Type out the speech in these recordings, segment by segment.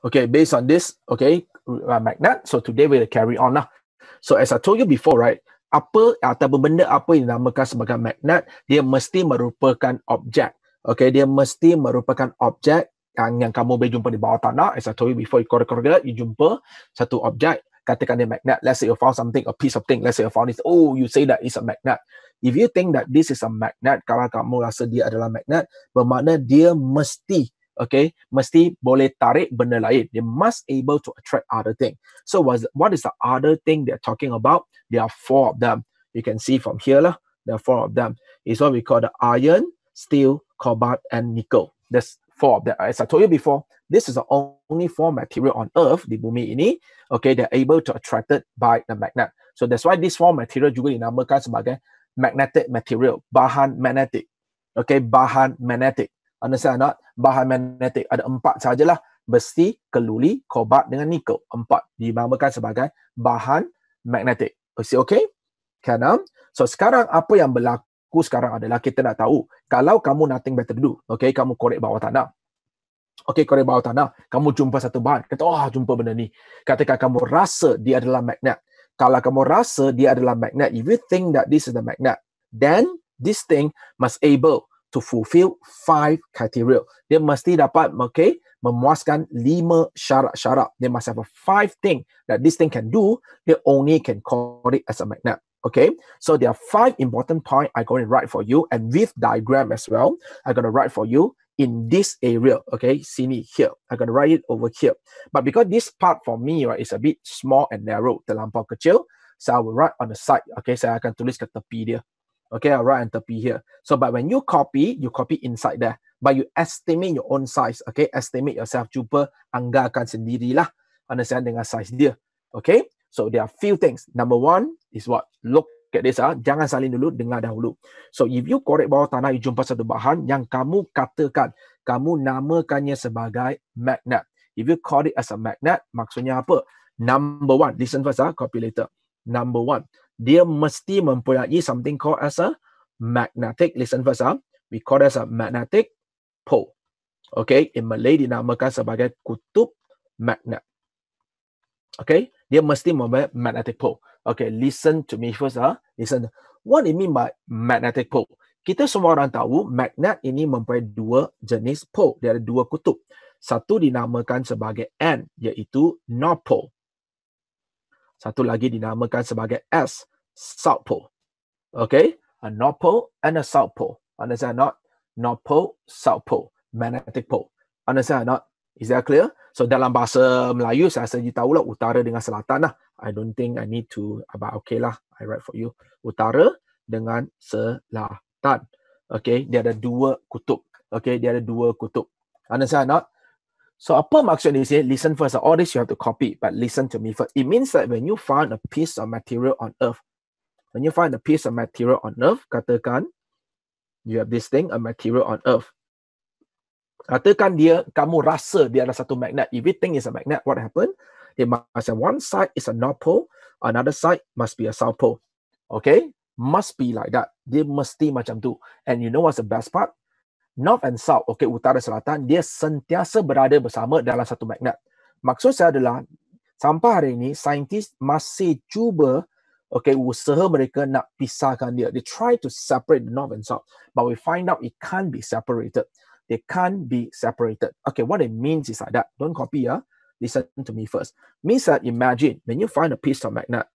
Okay, based on this, okay, uh, magnet. So today we'll carry on lah. So as I told you before, right, apa atau benda apa yang dinamakan sebagai magnet, dia mesti merupakan objek. Okay, dia mesti merupakan objek yang, yang kamu boleh jumpa di bawah tanah. As I told you before, you korek-korek, you jumpa satu objek, katakan dia magnet. Let's say you found something, a piece of thing. Let's say you found this. Oh, you say that it's a magnet. If you think that this is a magnet, kalau kamu rasa dia adalah magnet, bermakna dia mesti okay, mesti boleh tarik benda lain. They must able to attract other thing. So what is, what is the other thing they're talking about? There are four of them. You can see from here lah. There are four of them. It's what we call the iron, steel, cobalt, and nickel. There's four of them. As I told you before, this is the only four material on Earth di bumi ini. Okay, they're able to attracted by the magnet. So that's why this four material juga dinamakan sebagai magnetic material, bahan magnetic. Okay, bahan magnetic. Understand not? Bahan magnetic ada empat sajalah. Besi, keluli, kobalt dengan nikel. Empat dinamakan sebagai bahan magnetic. Is it okay? Can um? So sekarang apa yang berlaku sekarang adalah kita nak tahu kalau kamu nothing better to do, okay, kamu korek bawah tanah. Okay, korek bawah tanah, kamu jumpa satu bahan, kata, oh, jumpa benda ni. Katakan kamu rasa dia adalah magnet. Kalau kamu rasa dia adalah magnet, if you think that this is the magnet, then this thing must able to fulfill five criteria. Dia mesti dapat, okay, memuaskan lima syarat-syarat. They must have a five thing that this thing can do. They only can call it as a magnet. Okay, so there are five important points I'm going to write for you, and with diagram as well. I'm going to write for you in this area. Okay, sini here. I'm going to write it over here. But because this part for me right is a bit small and narrow, the terlampau kecil, so I will write on the side. Okay, saya akan tulis ke tepi dia. Okay, on tepi here. So, but when you copy, you copy inside there. But you estimate your own size. Okay, estimate yourself. Cuba anggarkan sendirilah. Understand dengan size dia. Okay, So there are few things. Number one is what? Look at this. Ah. Jangan salin dulu, dengar dahulu. So if you korek bawah tanah, you jumpa satu bahan yang kamu katakan, kamu namakannya sebagai magnet. If you call it as a magnet, maksudnya apa? Number one, listen first ah, copy later. Number one, dia mesti mempunyai something called as a magnetic, listen first ah, we call it as a magnetic pole. Okay, in Malay dinamakan sebagai kutub magnet. Okay, dia mesti mempunyai magnetic pole. Okay, listen to me first. Ah, listen. What you mean by magnetic pole? Kita semua orang tahu magnet ini mempunyai dua jenis pole. Dia ada dua kutub. Satu dinamakan sebagai N, iaitu North Pole. Satu lagi dinamakan sebagai S, South Pole. Okay, a North Pole and a South Pole. Understand not? North Pole, South Pole, magnetic pole. Understand not? Is that clear? So dalam bahasa Melayu saya rasa you tahu lah utara dengan selatan lah. I don't think I need to but okay lah. I write for you. Utara dengan selatan. Okay, dia ada dua kutub. Okay, dia ada dua kutub. Understand not? So apa maksud ni? Listen first. All this you have to copy, but listen to me first. It means that when you find a piece of material on earth, when you find a piece of material on earth, katakan you have this thing, a material on earth. Katakan dia, kamu rasa dia adalah satu magnet. If you think it's a magnet, what happen? They must have one side is a north pole, another side must be a south pole. Okay? Must be like that. Dia mesti macam tu. And you know what's the best part? North and south, okay, utara selatan, dia sentiasa berada bersama dalam satu magnet. Maksud saya adalah, sampai hari ini, saintis masih cuba okay, usaha mereka nak pisahkan dia. They try to separate the north and south, but we find out it can't be separated. They can't be separated. Okay, what it means is like that. Don't copy, yeah. Listen to me first. Means that imagine when you find a piece of magnet,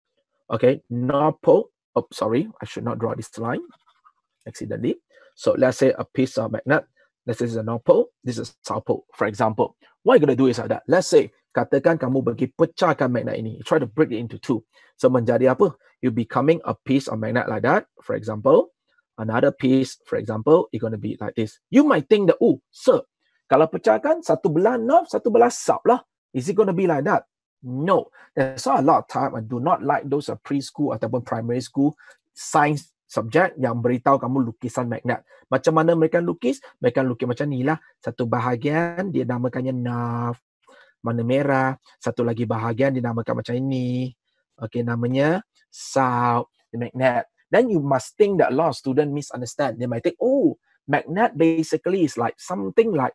okay, North Pole. Oh, sorry, I should not draw this line accidentally. So let's say a piece of magnet. Let's say this is a North Pole. This is South Pole. For example, what you're gonna do is like that. Let's say katakan kamu pergi pecahkan magnet ini. You try to break it into two. So menjadi apa? You becoming a piece of magnet like that. For example, another piece, for example, it's going to be like this. You might think that, oh, sir, kalau pecahkan satu belah north, satu belah south lah. Is it going to be like that? No. There's a lot of time. I do not like those uh, preschool ataupun primary school science subject yang beritahu kamu lukisan magnet. Macam mana mereka lukis? Mereka lukis macam ni lah. Satu bahagian dia namakannya north. Mana merah. Satu lagi bahagian dinamakan macam ini. Okay, namanya south. Magnet then you must think that a lot of students misunderstand. They might think, oh, magnet basically is like something like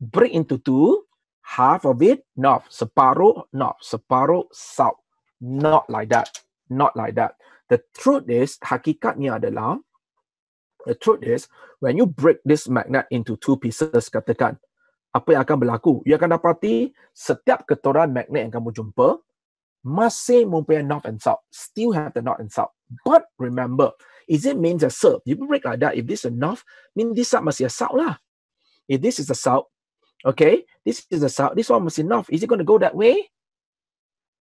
break into two, half of it north, separuh north, separuh south. Not like that. Not like that. The truth is, hakikatnya adalah, the truth is, when you break this magnet into two pieces, katakan, apa yang akan berlaku? You akan dapati setiap ketoran magnet yang kamu jumpa, masih mempunyai north and south. Still have the north and south. But remember, is it means a? If you break like that, if this is a north, mean this side must be a south lah. If this is a south, okay, this is a south, this one must be north. Is it going to go that way?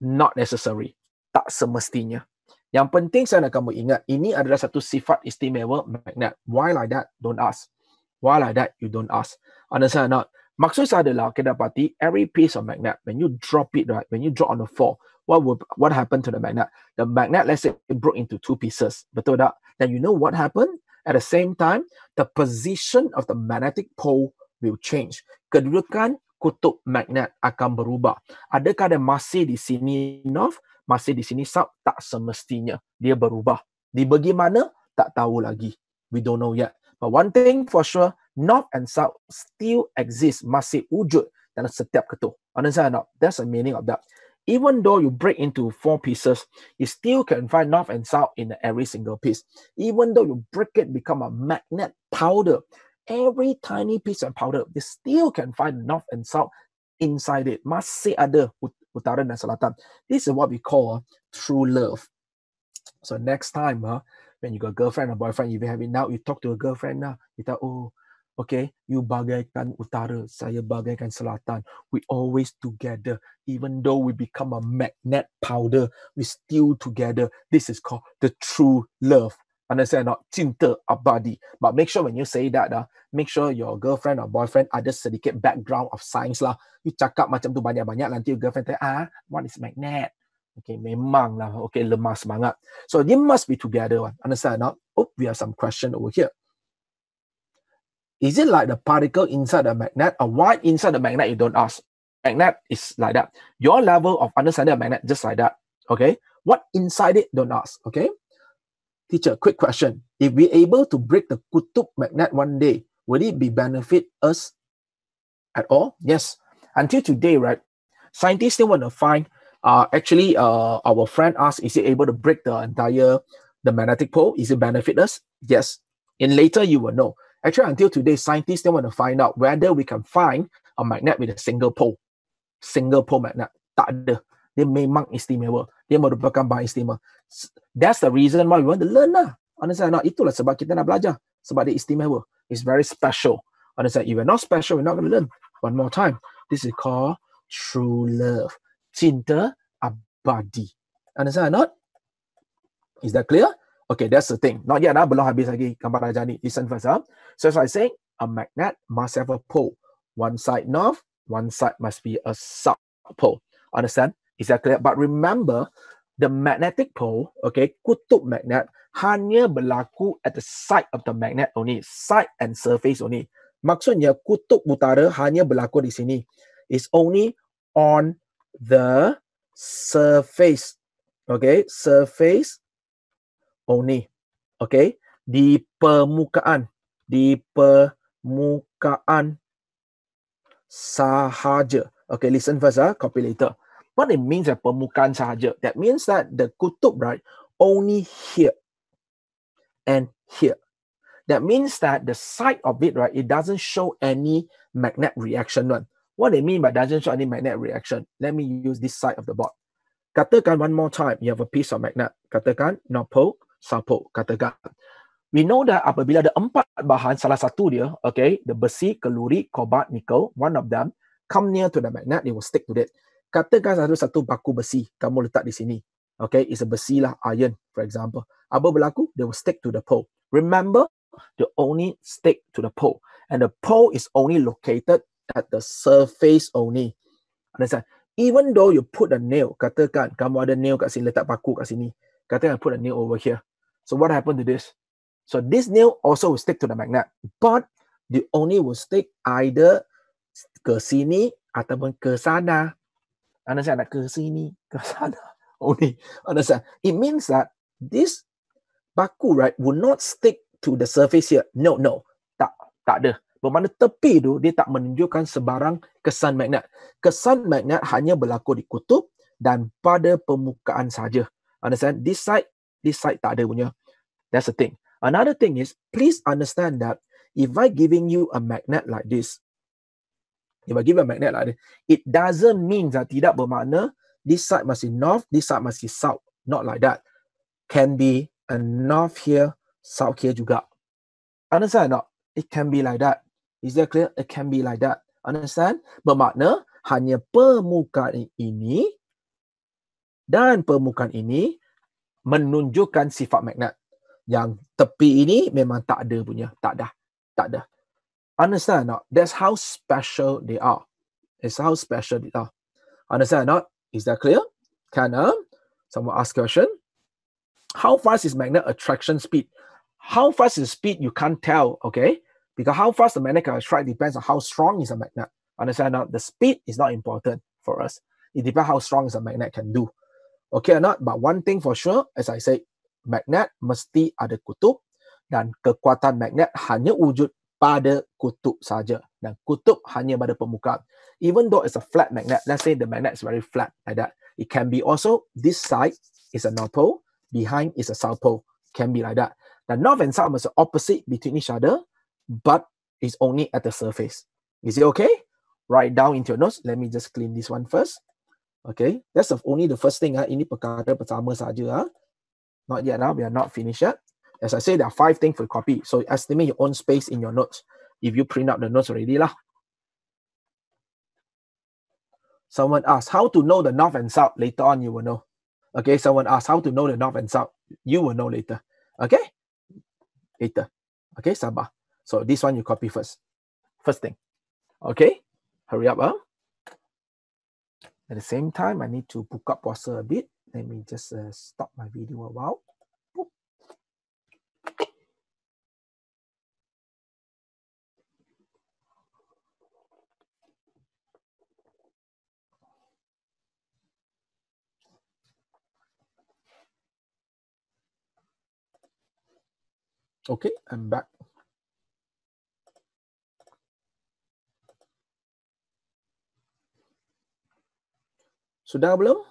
Not necessary. Tak semestinya. Yang penting saya nak kamu ingat, ini adalah satu sifat istimewa magnet. Why like that? Don't ask. Why like that? You don't ask. Understand or not? Maksud saya adalah kita dapati every piece of magnet, when you drop it, right, when you drop on the floor, what would what happened to the magnet? The magnet, let's say, it broke into two pieces. Betul tak? Then you know what happened? At the same time, the position of the magnetic pole will change. Kedudukan kutub magnet akan berubah. Adakah dia masih di sini north, masih di sini south? Tak semestinya. Dia berubah. Di bagaimana? Tak tahu lagi. We don't know yet. But one thing for sure, north and south still exist, masih wujud dalam setiap ketuk. Understand or not? That's the meaning of that. Even though you break into four pieces, you still can find north and south in every single piece. Even though you break it, become a magnet powder, every tiny piece of powder, you still can find north and south inside it. Masih ada utara dan selatan. This is what we call uh, true love. So next time, uh, when you got girlfriend or boyfriend, if you have it now, you talk to a girlfriend now. You tell, oh, okay, you bagaikan utara, saya bagaikan selatan. We always together. Even though we become a magnet powder, we still together. This is called the true love. Understand not? Cinta abadi. But make sure when you say that, uh, make sure your girlfriend or boyfriend ada sedikit background of science lah. You cakap macam tu banyak-banyak, nanti your girlfriend tanya, ah, what is magnet? Okay, memang lah. Okay, lemah semangat. So they must be together. Understand not? Oh, we have some question over here. Is it like the particle inside the magnet or why inside the magnet you don't ask? Magnet is like that. Your level of understanding of magnet just like that. Okay. What inside it don't ask. Okay. Teacher, quick question. If we're able to break the kutub magnet one day, will it be benefit us at all? Yes. Until today, right? Scientists still want to find uh, actually, uh, our friend asked, is it able to break the entire the magnetic pole? Is it benefit us? Yes. In later, you will know. Actually, until today, scientists still want to find out whether we can find a magnet with a single pole. Single pole magnet. Tak ada. Dia memang istimewa. Dia merupakan bahan istimewa. That's the reason why we want to learn lah. Understand? No, itulah sebab kita nak belajar. Sebab dia istimewa. It's very special. Understand? If we're not special, we're not going to learn. One more time. This is called true love cinta abadi. Understand or not? Is that clear? Okay, that's the thing. Not yet, ah, belum habis lagi gambar raja ni. Listen first. Ah. So as I say, a magnet must have a pole. One side north, one side must be a south pole. Understand? Is that clear? But remember, the magnetic pole, okay, kutub magnet, hanya berlaku at the side of the magnet only. Side and surface only. Maksudnya, kutub utara hanya berlaku di sini. It's only on the surface. Okay, surface only. Okay, di permukaan, di permukaan sahaja. Okay, listen first, ah, copy later. What it means that permukaan sahaja? That means that the kutub, right, only here and here. That means that the side of it, right, it doesn't show any magnet reaction one. What they mean by doesn't show any magnet reaction. Let me use this side of the board. Katakan one more time, you have a piece of magnet. Katakan North Pole, Pole. Katakan. We know that apabila ada empat bahan, salah satu dia, okay, the besi, keluri, cobalt, nickel, one of them come near to the magnet, they will stick to it. Katakan satu-satu baku besi, kamu letak di sini. Okay, it's a besi lah, iron, for example. Apa berlaku? They will stick to the pole. Remember, they only stick to the pole. And the pole is only located at the surface only. Understand? Even though you put a nail, katakan kamu ada nail kat sini, letak paku kat sini. Katakan put a nail over here. So what happened to this? So this nail also will stick to the magnet, but the only will stick either ke sini ataupun ke sana. Understand? Ke sini, ke sana. Only. Understand? It means that this paku, right, will not stick to the surface here. No, no. Tak, tak ada. Bermakna tepi tu dia tak menunjukkan sebarang kesan magnet. Kesan magnet hanya berlaku di kutub dan pada permukaan saja. Understand? This side, this side tak ada punya. That's the thing. Another thing is, please understand that if I giving you a magnet like this, if I give a magnet like this, it doesn't mean that tidak bermakna this side must be north, this side must be south. Not like that. Can be a north here, south here juga. Understand or not? It can be like that. Is that clear? It can be like that. Understand? Bermakna hanya permukaan ini dan permukaan ini menunjukkan sifat magnet. Yang tepi ini memang tak ada punya. Tak ada. Tak ada. Understand not? That's how special they are. It's how special they are. Understand not? Is that clear? Can uh, someone ask question? How fast is magnet attraction speed? How fast is speed? You can't tell, okay? Because how fast the magnet can attract depends on how strong is a magnet. Understand not? The speed is not important for us. It depends how strong a magnet can do. Okay or not? But one thing for sure, as I say, magnet mesti ada kutub dan kekuatan magnet hanya wujud pada kutub saja dan kutub hanya pada permukaan. Even though it's a flat magnet, let's say the magnet is very flat like that, it can be also this side is a north pole, behind is a south pole, can be like that. The north and south be opposite between each other but it's only at the surface. Is it okay? Write down into your notes. Let me just clean this one first. Okay, that's only the first thing. Uh. Ini perkara pertama saja. Uh. Not yet. now, We are not finished yet. As I say, there are five things for copy. So estimate your own space in your notes. If you print out the notes already. Lah. Someone asked how to know the north and south. Later on, you will know. Okay, someone asked how to know the north and south. You will know later. Okay? Later. Okay, Sabah. So this one you copy first. First thing. Okay? Hurry up. Huh? At the same time, I need to book up puasa a bit. Let me just uh, stop my video a while. Okay, I'm back. Sudah belum?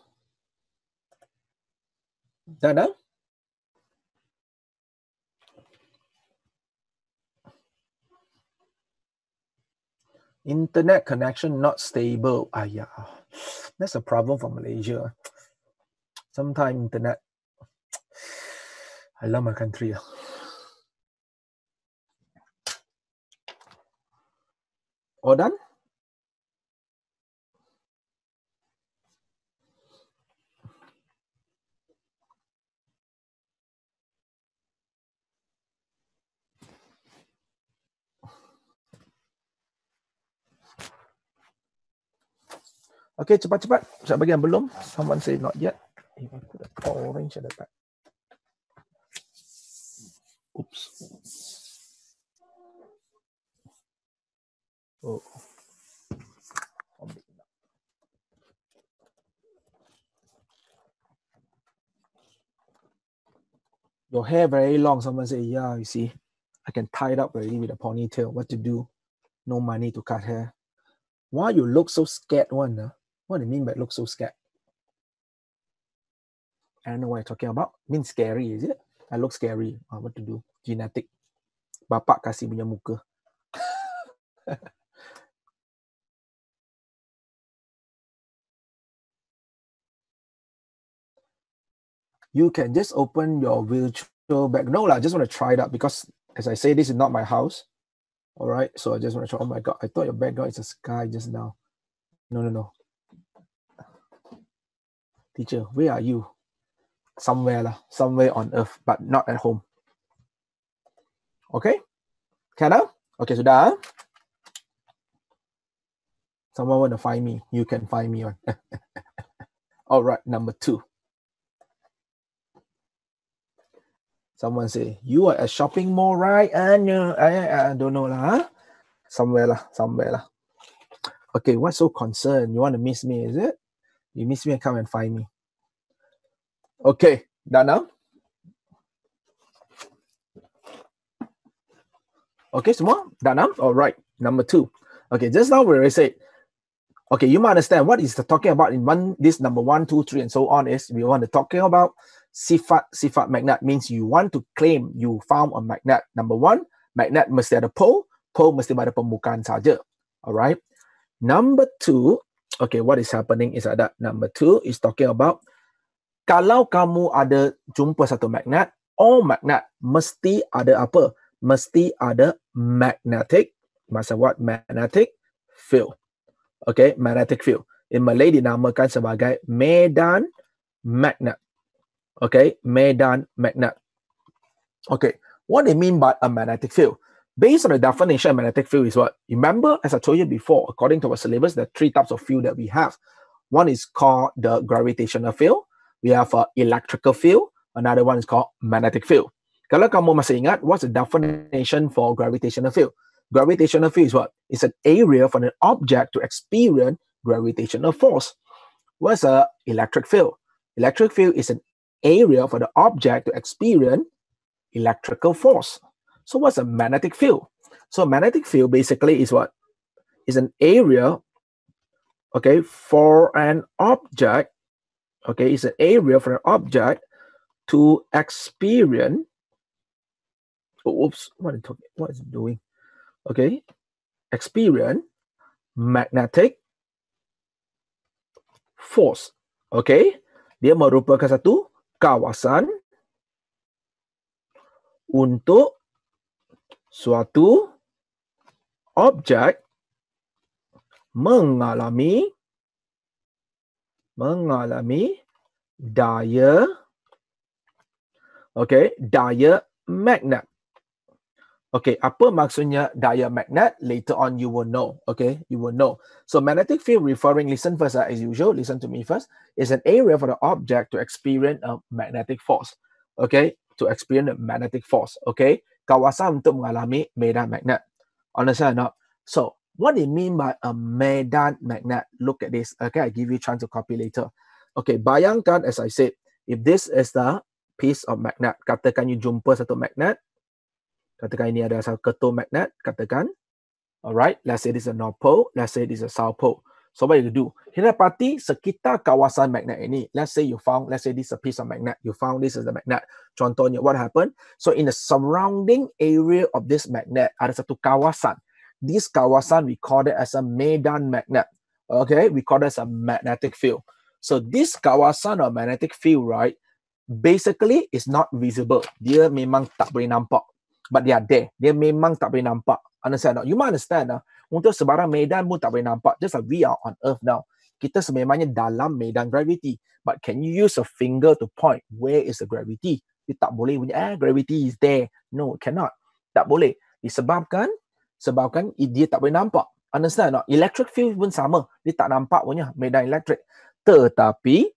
Dah? Internet connection not stable. Ah, yeah. That's a problem for Malaysia. Sometimes internet. I love my country. All done? Okay, cepat-cepat. Siapa bagi yang belum? Someone say not yet. If I put a orange at the back. Oops. Oh. Your hair very long. Someone say, yeah, you see, I can tie it up already with a ponytail. What to do? No money to cut hair. Why you look so scared one? Huh? What do you mean by look so scared? I don't know what you're talking about. Means scary, is it? I look scary. Uh, what to do? Genetic. Bapak kasih punya muka. you can just open your virtual back. No, I just want to try it out because as I say, this is not my house. All right. So I just want to try. Oh my God. I thought your background is a sky just now. No, no, no. Teacher, where are you? Somewhere lah, somewhere on earth, but not at home. Okay? Can I? Okay, sudah. Someone want to find me, you can find me on. All right, number two. Someone say, you are a shopping mall, right? Uh, I, I don't know lah. Huh? Somewhere lah, somewhere lah. Okay, what's so concerned? You want to miss me, is it? You miss me come and find me. Okay, dah now? Okay, semua dah enam? Alright, number two. Okay, just now we already said, okay, you might understand what is the talking about in one, this number one, two, three, and so on is we want to talking about sifat sifat magnet means you want to claim you found a magnet. Number one, magnet mesti ada pole, pole mesti ada pembukaan saja. Alright. Number two, okay, what is happening is that number two is talking about kalau kamu ada jumpa satu magnet, all magnet mesti ada apa? Mesti ada magnetic, masa what magnetic field. Okay, magnetic field. In Malay dinamakan sebagai medan magnet. Okay, medan magnet. Okay, what do you mean by a magnetic field? Based on the definition of magnetic field is what? Remember, as I told you before, according to our syllabus, there are three types of field that we have. One is called the gravitational field. We have an electrical field. Another one is called magnetic field. Kalau kamu masih ingat, what's the definition for gravitational field? Gravitational field is what? It's an area for an object to experience gravitational force. What's a electric field? Electric field is an area for the object to experience electrical force. So what's a magnetic field? So magnetic field basically is what? Is an area, okay, for an object, okay, it's an area for an object to experience, oh, oops, what what is it doing? Okay, experience magnetic force. Okay, dia merupakan satu kawasan untuk suatu objek mengalami mengalami daya okay daya magnet Okay, apa maksudnya daya magnet? Later on you will know. Okay, you will know. So magnetic field referring, listen first uh, as usual, listen to me first, is an area for the object to experience a magnetic force. Okay, to experience a magnetic force. Okay, kawasan untuk mengalami medan magnet. Understand or not? So, what do you mean by a medan magnet? Look at this. Okay, I give you a chance to copy later. Okay, bayangkan as I said, if this is the piece of magnet, katakan you jumpa satu magnet, katakan ini ada satu ketul magnet, katakan, alright, let's say this is a north pole, let's say this is a south pole. So what you do? Kita dapati sekitar kawasan magnet ini. Let's say you found, let's say this is a piece of magnet. You found this is the magnet. Contohnya, what happened? So in the surrounding area of this magnet, ada satu kawasan. This kawasan, we call it as a medan magnet. Okay, we call it as a magnetic field. So this kawasan or magnetic field, right, basically is not visible. Dia memang tak boleh nampak. But they are there. Dia memang tak boleh nampak. Understand? You might understand. Uh, untuk sebarang medan pun tak boleh nampak. Just like we are on earth now. Kita sebenarnya dalam medan gravity. But can you use a finger to point where is the gravity? Dia tak boleh punya, eh, gravity is there. No, cannot. Tak boleh. Disebabkan, sebabkan dia tak boleh nampak. Understand? No? Electric field pun sama. Dia tak nampak punya medan elektrik. Tetapi,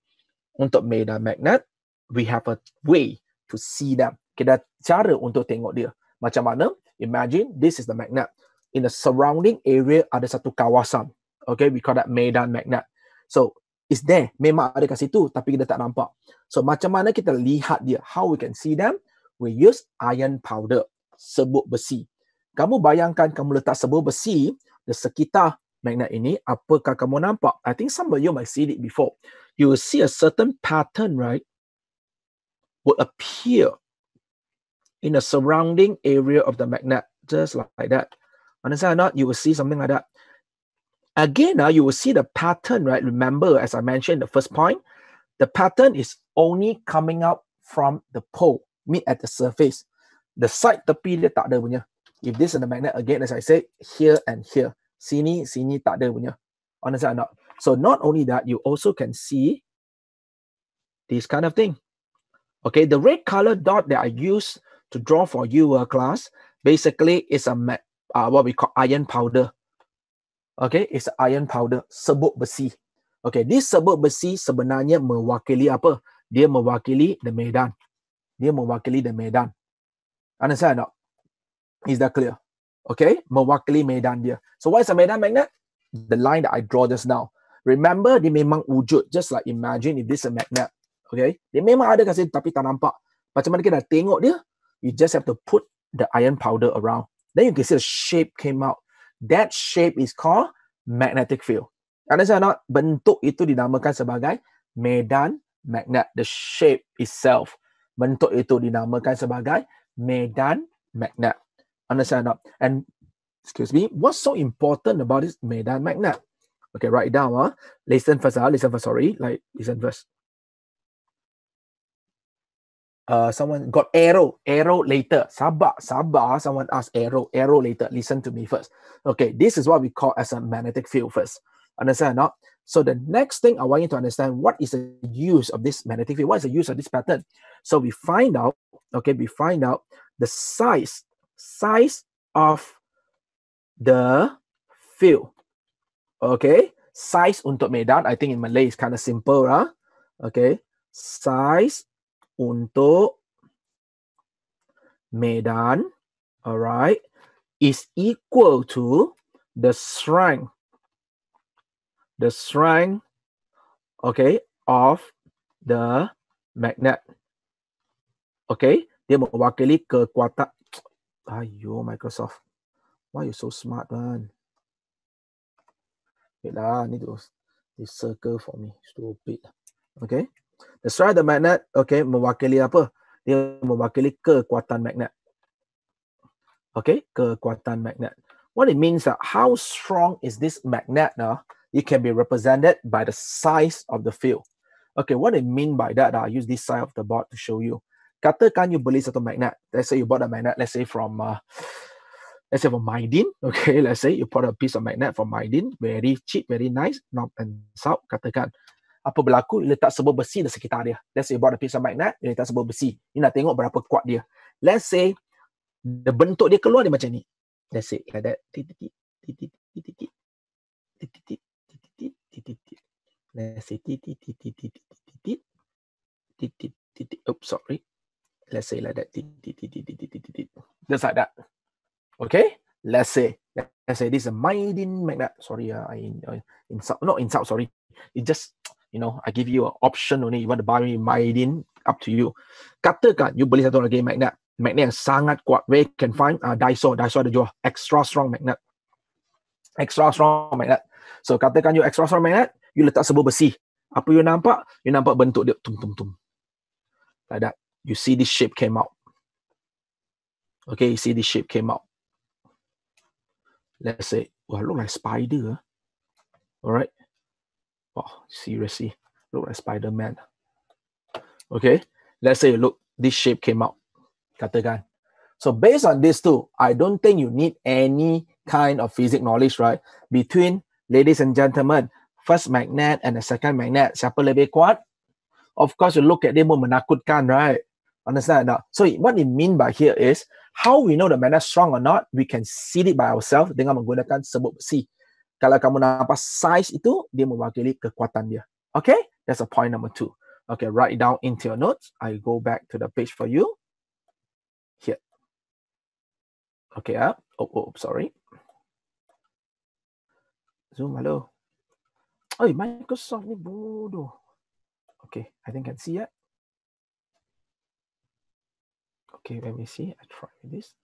untuk medan magnet, we have a way to see them. Kita cara untuk tengok dia. Macam mana? Imagine this is the magnet in the surrounding area ada satu kawasan. Okay, we call that medan magnet. So, it's there. Memang ada kat situ tapi kita tak nampak. So, macam mana kita lihat dia? How we can see them? We use iron powder, sebut besi. Kamu bayangkan kamu letak sebut besi di sekitar magnet ini, apakah kamu nampak? I think some of you might see it before. You will see a certain pattern, right? Will appear in the surrounding area of the magnet, just like that. Understand or not? You will see something like that. Again, now uh, you will see the pattern, right? Remember, as I mentioned the first point, the pattern is only coming out from the pole, meet at the surface. The side tepi dia tak ada punya. If this is the magnet, again, as I said, here and here. Sini, sini tak ada punya. Understand or not? So not only that, you also can see this kind of thing. Okay, the red color dot that I use to draw for you, uh, class, basically is a uh, what we call iron powder. Okay, it's iron powder, sebut besi. Okay, this sebut besi sebenarnya mewakili apa? Dia mewakili the medan. Dia mewakili the medan. Understand not? Is that clear? Okay, mewakili medan dia. So what is a medan magnet? The line that I draw just now. Remember, dia memang wujud. Just like imagine if this is a magnet. Okay, dia memang ada kat situ tapi tak nampak. Macam mana kita tengok dia? You just have to put the iron powder around Then you can see the shape came out. That shape is called magnetic field. Understand or not? Bentuk itu dinamakan sebagai medan magnet. The shape itself. Bentuk itu dinamakan sebagai medan magnet. Understand not? And excuse me, what's so important about this medan magnet? Okay, write it down. Huh? Listen first. Huh? Listen first. Sorry. Like, listen first. Uh, someone got arrow, arrow later. Sabah, Sabah, Someone asked arrow, arrow later. Listen to me first. Okay, this is what we call as a magnetic field first. Understand or not? So the next thing I want you to understand what is the use of this magnetic field? What is the use of this pattern? So we find out, okay, we find out the size, size of the field. Okay, size untuk medan, I think in Malay is kind of simple, huh? Okay, size untuk medan, all right, is equal to the strength the strength okay of the magnet okay dia mewakili kekuatan ayo Microsoft why you so smart man? Wait lah need to this circle for me stupid okay the strength of the magnet okay mewakili apa dia mewakili kekuatan magnet okay kekuatan magnet what it means that how strong is this magnet now it can be represented by the size of the field. Okay, what I mean by that, I'll use this side of the board to show you. Katakan you beli satu magnet. Let's say you bought a magnet, let's say from, uh, let's say from Mydin. Okay, let's say you bought a piece of magnet from Mydin, very cheap, very nice, north and south. Katakan, apa berlaku? Letak sebuah besi di sekitar dia. Let's say you bought a piece of magnet, you letak sebuah besi. You nak tengok berapa kuat dia. Let's say, the bentuk dia keluar dia macam ni. Let's say, like that. Let's say oops sorry let's say like that just like that okay let's say let's say this is a Mydin magnet sorry uh, I uh, insult not insult sorry it just you know I give you an option only you want to buy me Mydin up to you katakan you beli satu lagi magnet magnet yang sangat kuat where you can find uh, Daiso Daiso ada jual extra strong magnet extra strong magnet So katakan you extra strong magnet, you letak sebuah besi. Apa you nampak? You nampak bentuk dia tum tum tum. Like that. You see this shape came out. Okay, you see this shape came out. Let's say, well, look like spider. Huh? Oh, seriously, look like Spider-Man. Okay, let's say you look, this shape came out. Katakan. So based on this too, I don't think you need any kind of physics knowledge, right? Between ladies and gentlemen, first magnet and the second magnet, siapa lebih kuat? Of course, you look at them menakutkan, right? Understand now? So what it mean by here is, how we know the magnet strong or not, we can see it by ourselves dengan menggunakan sebut besi. Kalau kamu nampak size itu, dia mewakili kekuatan dia. Okay? That's a point number two. Okay, write it down into your notes. I go back to the page for you. Here. Okay, up. Uh, oh, oh, sorry. Zoom, hello. Oh, Microsoft ni bodoh. Okay, I think I can see it. Okay, let me see. I try this.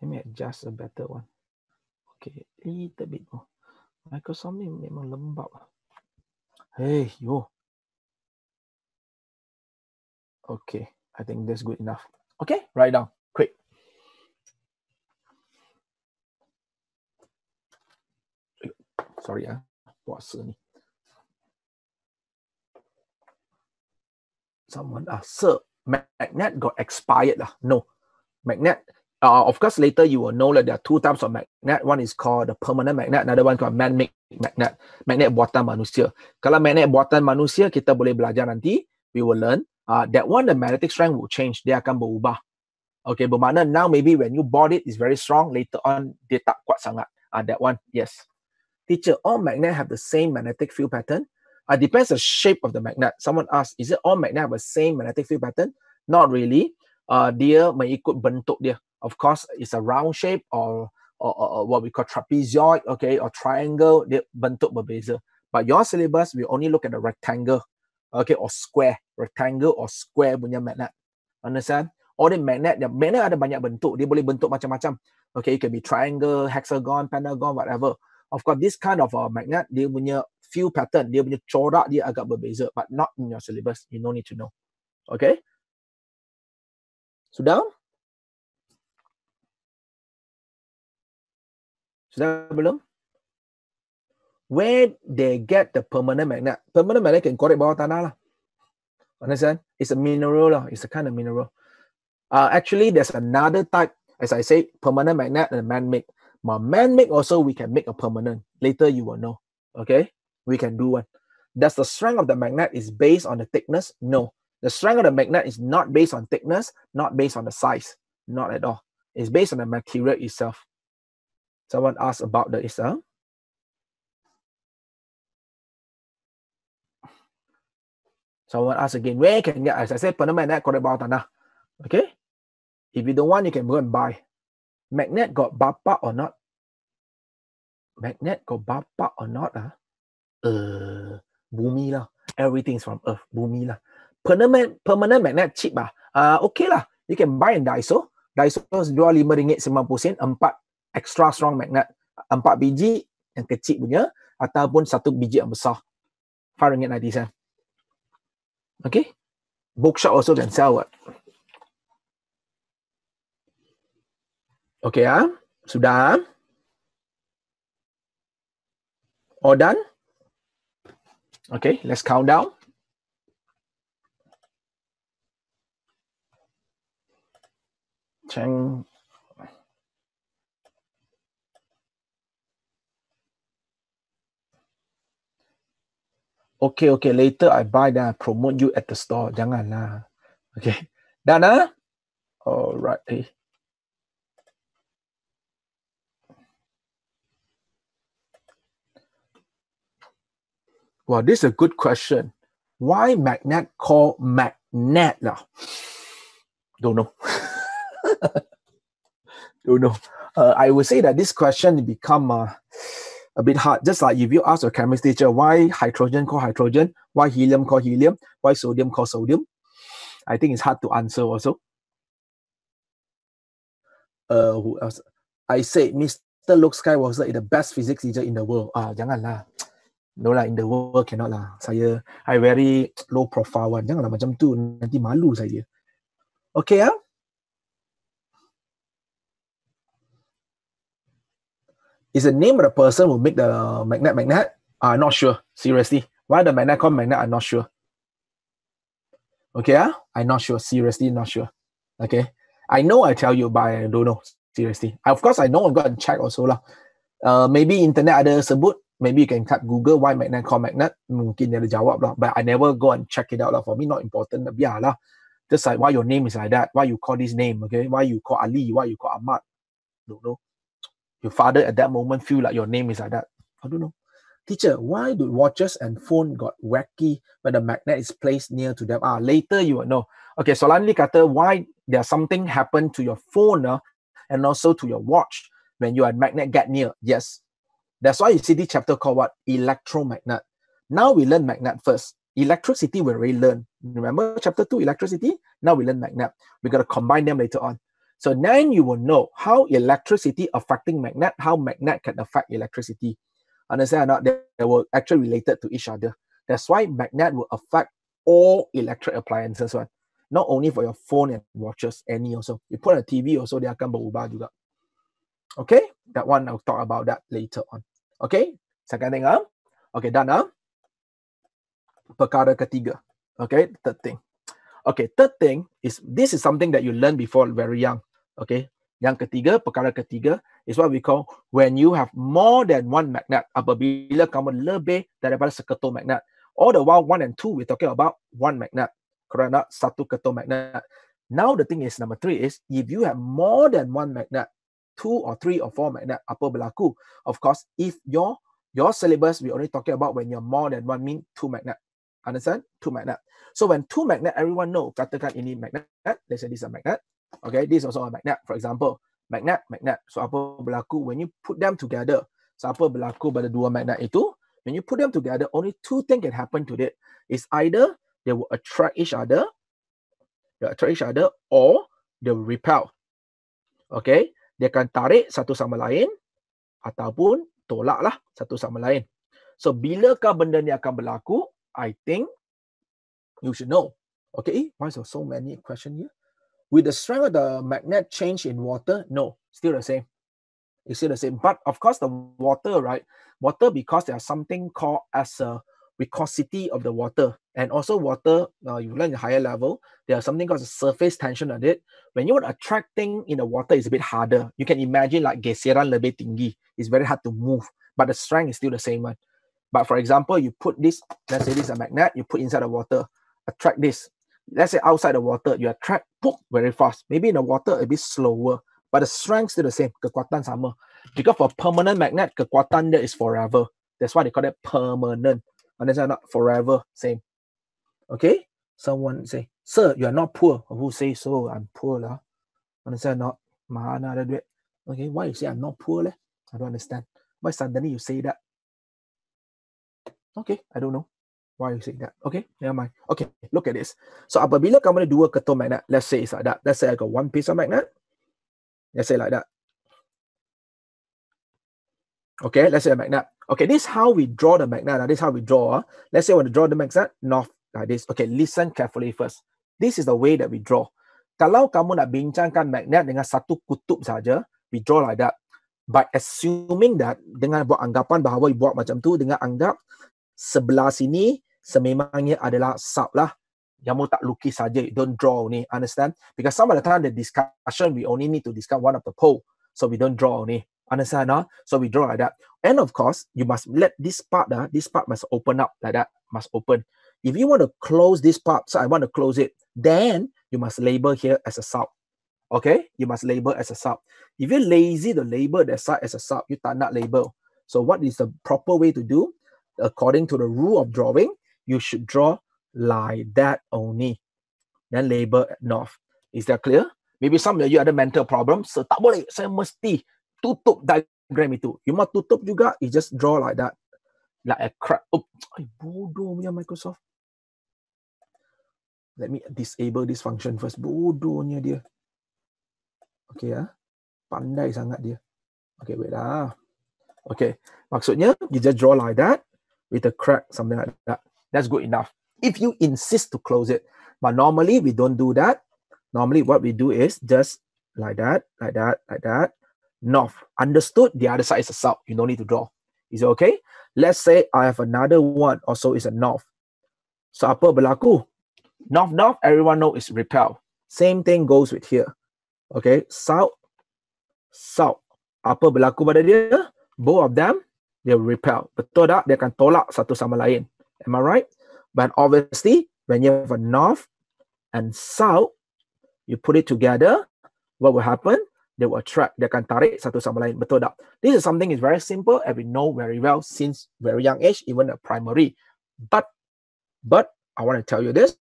Let me adjust a better one. Okay, little bit more. Microsoft ni memang lembab. Hey, yo. Okay, I think that's good enough. Okay, write down. Sorry ah, puasa ni. Someone ah, sir, magnet got expired lah. No, magnet. Uh, of course, later you will know that there are two types of magnet. One is called the permanent magnet. Another one called man-made magnet. Magnet buatan manusia. Kalau magnet buatan manusia, kita boleh belajar nanti. We will learn. Uh, that one, the magnetic strength will change. Dia akan berubah. Okay, bermakna now maybe when you bought it, it's very strong. Later on, dia tak kuat sangat. Uh, that one, yes. Teacher, all magnet have the same magnetic field pattern? Uh, depends the shape of the magnet. Someone asked, is it all magnet have the same magnetic field pattern? Not really. Uh, dia mengikut bentuk dia. Of course, it's a round shape or, or, or what we call trapezoid, okay, or triangle, dia bentuk berbeza. But your syllabus, we only look at the rectangle, okay, or square, rectangle or square punya magnet. Understand? Or the magnet, the magnet ada banyak bentuk. Dia boleh bentuk macam-macam. Okay, it can be triangle, hexagon, pentagon, whatever. Of course, this kind of uh, magnet, dia punya few pattern, dia punya corak dia agak berbeza, but not in your syllabus. You no need to know. Okay? Sudah? Sudah belum? Where they get the permanent magnet? Permanent magnet can korek bawah tanah lah. Understand? It's a mineral lah. It's a kind of mineral. Uh, actually, there's another type, as I say, permanent magnet and man-made. But man-made also, we can make a permanent. Later, you will know. Okay? We can do one. Does the strength of the magnet is based on the thickness? No. The strength of the magnet is not based on thickness, not based on the size. Not at all. It's based on the material itself. Someone asked about the Islam. Someone asked again, where can you get, as I said, permanent magnet bawah tanah. Okay? If you don't want, you can go and buy. Magnet got bapa or not? Magnet got bapa or not? Ah? Uh, bumi lah. Everything's from earth. Bumi lah. Permanent, permanent magnet cheap lah. Uh, okay lah. You can buy in Daiso. Daiso jual RM5.90 empat extra strong magnet. Empat biji yang kecil punya ataupun satu biji yang besar. RM5.90. Okay? Bookshop also can sell what? Okay ah, sudah. All done? Okay, let's count down. Cheng. Okay, okay. Later I buy then I promote you at the store. Janganlah. Okay. Done ah? Alright. Eh. Well, this is a good question. Why magnet called magnet lah? Don't know. Don't know. Uh, I would say that this question become uh, a bit hard. Just like if you ask your chemistry teacher why hydrogen called hydrogen, why helium called helium, why sodium called sodium, I think it's hard to answer also. Uh, who else? I say Mr. Luke Skywalker is the best physics teacher in the world. Ah, janganlah. No lah, in the world cannot lah. Saya, I very low profile one. Janganlah macam tu, nanti malu saya. Okay ah? Is the name of the person who make the magnet magnet? I'm not sure. Seriously. Why the magnet called magnet? I'm not sure. Okay, ah? I'm not sure. Seriously, not sure. Okay. I know I tell you, but I don't know. Seriously. Of course, I know I'm going to check also lah. Uh, maybe internet ada sebut. Maybe you can type Google why magnet called magnet. Mungkin dia ada jawab lah. But I never go and check it out lah. For me, not important. Biar lah. Just like why your name is like that. Why you call this name. Okay. Why you call Ali. Why you call Ahmad. Don't know. Your father at that moment feel like your name is like that. I don't know. Teacher, why do watches and phone got wacky when the magnet is placed near to them? Ah, later you will know. Okay, so Lanli kata, why there's something happened to your phone uh, and also to your watch when you your magnet get near? Yes. That's why you see the chapter called what? Electromagnet. Now we learn magnet first. Electricity we already learn. Remember chapter 2, electricity? Now we learn magnet. We're going to combine them later on. So then you will know how electricity affecting magnet, how magnet can affect electricity. Understand or not? They, they were actually related to each other. That's why magnet will affect all electric appliances. One. Not only for your phone and watches, any also. You put on a TV also, dia akan berubah juga. Okay, that one I'll talk about that later on. Okay, second thing. Okay, done ah. Perkara ketiga. Okay, third thing. Okay, third thing is this is something that you learn before very young. Okay, yang ketiga, perkara ketiga is what we call when you have more than one magnet. Apabila kamu lebih daripada seketul magnet. All the while one and two, we're talking about one magnet. Kerana satu ketul magnet. Now the thing is number three is if you have more than one magnet, two or three or four magnet, apa berlaku? Of course, if your your syllabus we only talking about when you're more than one mean two magnet. Understand? Two magnet. So when two magnet, everyone know katakan ini magnet. Let's say this is a magnet. Okay, this is also a magnet. For example, magnet, magnet. So apa berlaku when you put them together? So apa berlaku pada dua magnet itu? When you put them together, only two things can happen to it. Is either they will attract each other, they attract each other, or they will repel. Okay, dia akan tarik satu sama lain ataupun tolaklah satu sama lain. So bilakah benda ni akan berlaku? I think you should know. Okay, why is there so many question here? With the strength of the magnet change in water? No, still the same. It's still the same. But of course, the water, right? Water because there's something called as a viscosity of the water. And also water, uh, you learn the higher level, there's something called a surface tension on it. When you want to attract thing in the water, it's a bit harder. You can imagine like geseran lebih tinggi. It's very hard to move, but the strength is still the same one. But for example, you put this, let's say this is a magnet, you put inside the water, attract this. Let's say outside the water, you attract poof, very fast. Maybe in the water, a bit slower, but the strength still the same. Kekuatan sama. Because for permanent magnet, kekuatan there is forever. That's why they call it permanent. Understand not forever, same. Okay? Someone say, Sir, you are not poor. Who say so? I'm poor. Lah. Understand not? Mana ada duit. Okay, why you say I'm not poor? Leh? I don't understand. Why suddenly you say that? Okay, I don't know why you say that. Okay, never mind. Okay, look at this. So apabila kamu ada dua ketul magnet, let's say it's like that. Let's say I got one piece of magnet. Let's say like that. Okay, let's say a magnet. Okay, this is how we draw the magnet. This is how we draw. Uh. Let's say I want to draw the magnet north like this. Okay, listen carefully first. This is the way that we draw. Kalau kamu nak bincangkan magnet dengan satu kutub saja, we draw like that. By assuming that, dengan buat anggapan bahawa buat macam tu, dengan anggap sebelah sini sememangnya adalah south lah. Yang tak lukis saja, don't draw ni, understand? Because some of the time the discussion, we only need to discuss one of the pole. So we don't draw ni. Understand? Huh? So we draw like that. And of course, you must let this part, uh, this part must open up like that, must open. If you want to close this part, so I want to close it, then you must label here as a sub. Okay? You must label as a sub. If you're lazy to label that side as a sub, you cannot label. So what is the proper way to do? According to the rule of drawing, you should draw like that only. Then label north. Is that clear? Maybe some of you ada mental problem. So tak boleh. Saya mesti tutup diagram itu. You mau tutup juga, you just draw like that. Like a crap. Oh, ay, bodoh punya Microsoft. Let me disable this function first. Bodohnya dia. Okay ya. Pandai sangat dia. Okay, wait lah. Okay. Maksudnya, you just draw like that with a crack, something like that. That's good enough. If you insist to close it. But normally, we don't do that. Normally, what we do is just like that, like that, like that north. Understood? The other side is a south. You don't need to draw. Is it okay? Let's say I have another one also is a north. So apa berlaku? North, north, everyone know is repel. Same thing goes with here. Okay, south, south. Apa berlaku pada dia? Both of them, will repel. Betul tak? Dia akan tolak satu sama lain. Am I right? But obviously, when you have a north and south, you put it together, what will happen? they will attract, they akan tarik satu sama lain. Betul tak? This is something is very simple and we know very well since very young age, even a primary. But, but I want to tell you this.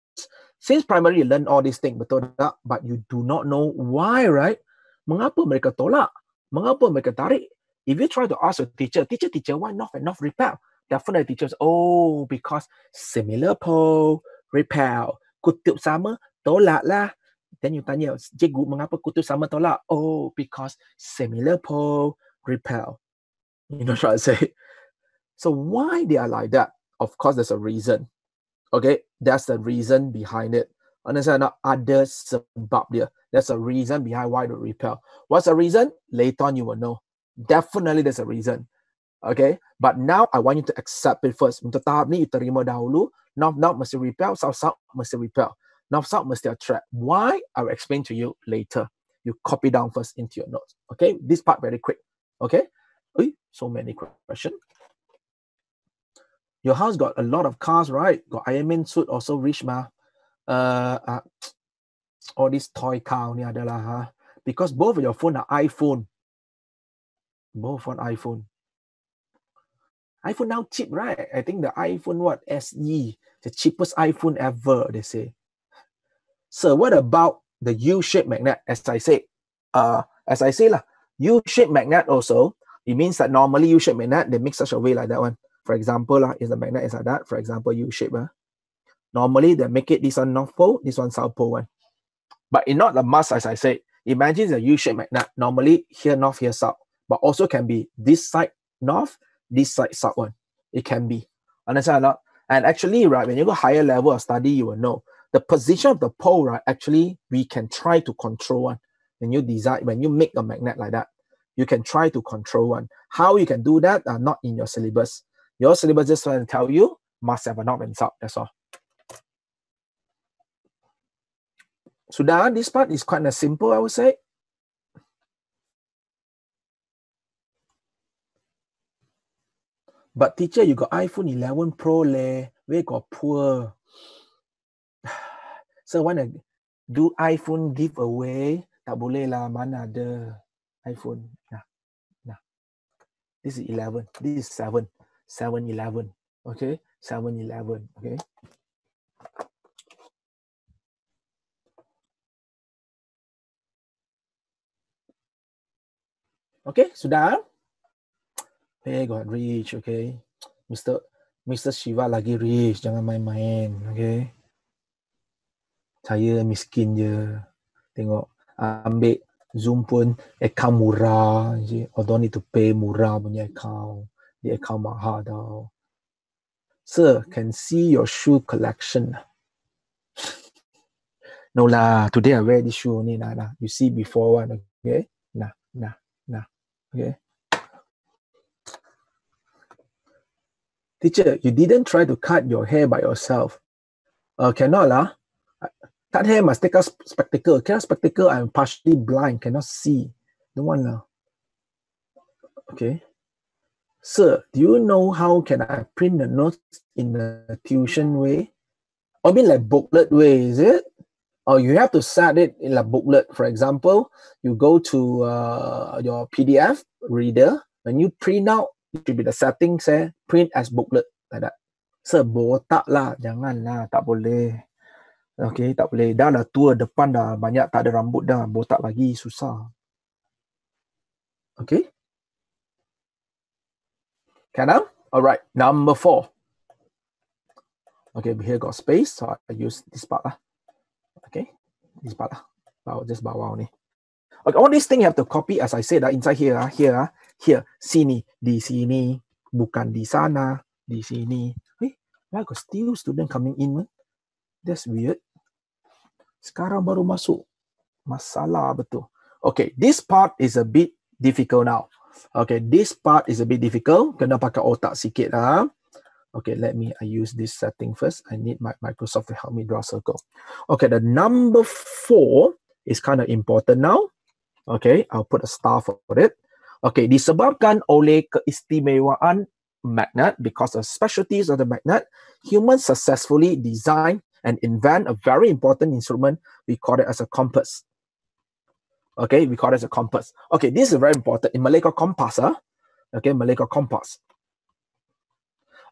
Since primary you learn all these things, betul tak? But you do not know why, right? Mengapa mereka tolak? Mengapa mereka tarik? If you try to ask your teacher, teacher, teacher, why not not repel? Definitely teachers, oh, because similar pole, repel. Kutub sama, tolak lah. Then you tanya, cikgu mengapa kutub sama tolak? Oh, because similar pole repel. You know what I say? So why they are like that? Of course, there's a reason. Okay, that's the reason behind it. Understand? Not other sebab dia. There's a reason behind why they repel. What's the reason? Later on, you will know. Definitely, there's a reason. Okay, but now I want you to accept it first. Untuk tahap ni, you terima dahulu. North, north mesti repel. South, south mesti repel. North South must a track. Why? I will explain to you later. You copy down first into your notes. Okay, this part very quick. Okay, so many questions. Your house got a lot of cars, right? Got Iron Man suit also rich ma. Uh, uh all these toy car ni adalah ha. Because both of your phone are iPhone. Both on iPhone. iPhone now cheap, right? I think the iPhone what SE, the cheapest iPhone ever. They say. So what about the U-shaped magnet? As I say, uh, as I say lah, U-shaped magnet also, it means that normally U-shaped magnet, they make such a way like that one. For example, lah, is the magnet is like that. For example, U-shape. Uh. Normally, they make it this one north pole, this one south pole one. But in not the must, as I said, imagine the U-shaped magnet. Normally here north, here south, but also can be this side north, this side south one. It can be. Understand or not? And actually, right, when you go higher level of study, you will know the position of the pole, right? Actually, we can try to control one. When you design, when you make a magnet like that, you can try to control one. How you can do that are not in your syllabus. Your syllabus just want to tell you must have a north and south. That's all. Sudah, this part is quite simple, I would say. But teacher, you got iPhone 11 Pro leh. Where got poor? So wanna do iPhone giveaway? Tak boleh lah, mana ada iPhone. Nah, nah. This is 11. This is 7. 7 11. Okay, 7 11. Okay. Okay, sudah. Hey, got rich, okay. Mr. Mr. Shiva lagi rich, jangan main-main, okay. Saya miskin je. Tengok, ambil Zoom pun account murah je. Although need to pay murah punya account. Di account mahal tau. Sir, can see your shoe collection. no lah, today I wear this shoe only. Nah, nah. You see before one, okay? Nah, nah. Okay. Teacher, you didn't try to cut your hair by yourself. Uh, cannot lah. Cut hair must take a spectacle. Cannot spectacle, I'm partially blind, cannot see. No one lah. Okay. Sir, do you know how can I print the notes in the tuition way? I mean like booklet way, is it? or you have to set it in a booklet. For example, you go to uh, your PDF reader. When you print out, should be the setting say print as booklet like that. So botak lah, jangan lah, tak boleh. Okay, tak boleh. Dah lah tua depan dah banyak tak ada rambut dah. Botak lagi susah. Okay. Can I? Alright, number four. Okay, here got space, so I use this part lah. Okay, this part lah. Just bawah ni. Okay, all these things you have to copy as I said uh, inside here, uh, here, uh, here, sini, di sini, bukan di sana, di sini. Eh, why got still student coming in? That's weird. Sekarang baru masuk. Masalah betul. Okay, this part is a bit difficult now. Okay, this part is a bit difficult. Kena pakai otak sikit lah. Okay, let me I use this setting first. I need my Microsoft to help me draw a circle. Okay, the number four is kind of important now. Okay, I'll put a star for it. Okay, disebabkan oleh keistimewaan magnet because of specialties of the magnet, humans successfully design and invent a very important instrument. We call it as a compass. Okay, we call it as a compass. Okay, this is very important. In Malay called compass. Huh? Okay, Malay called compass.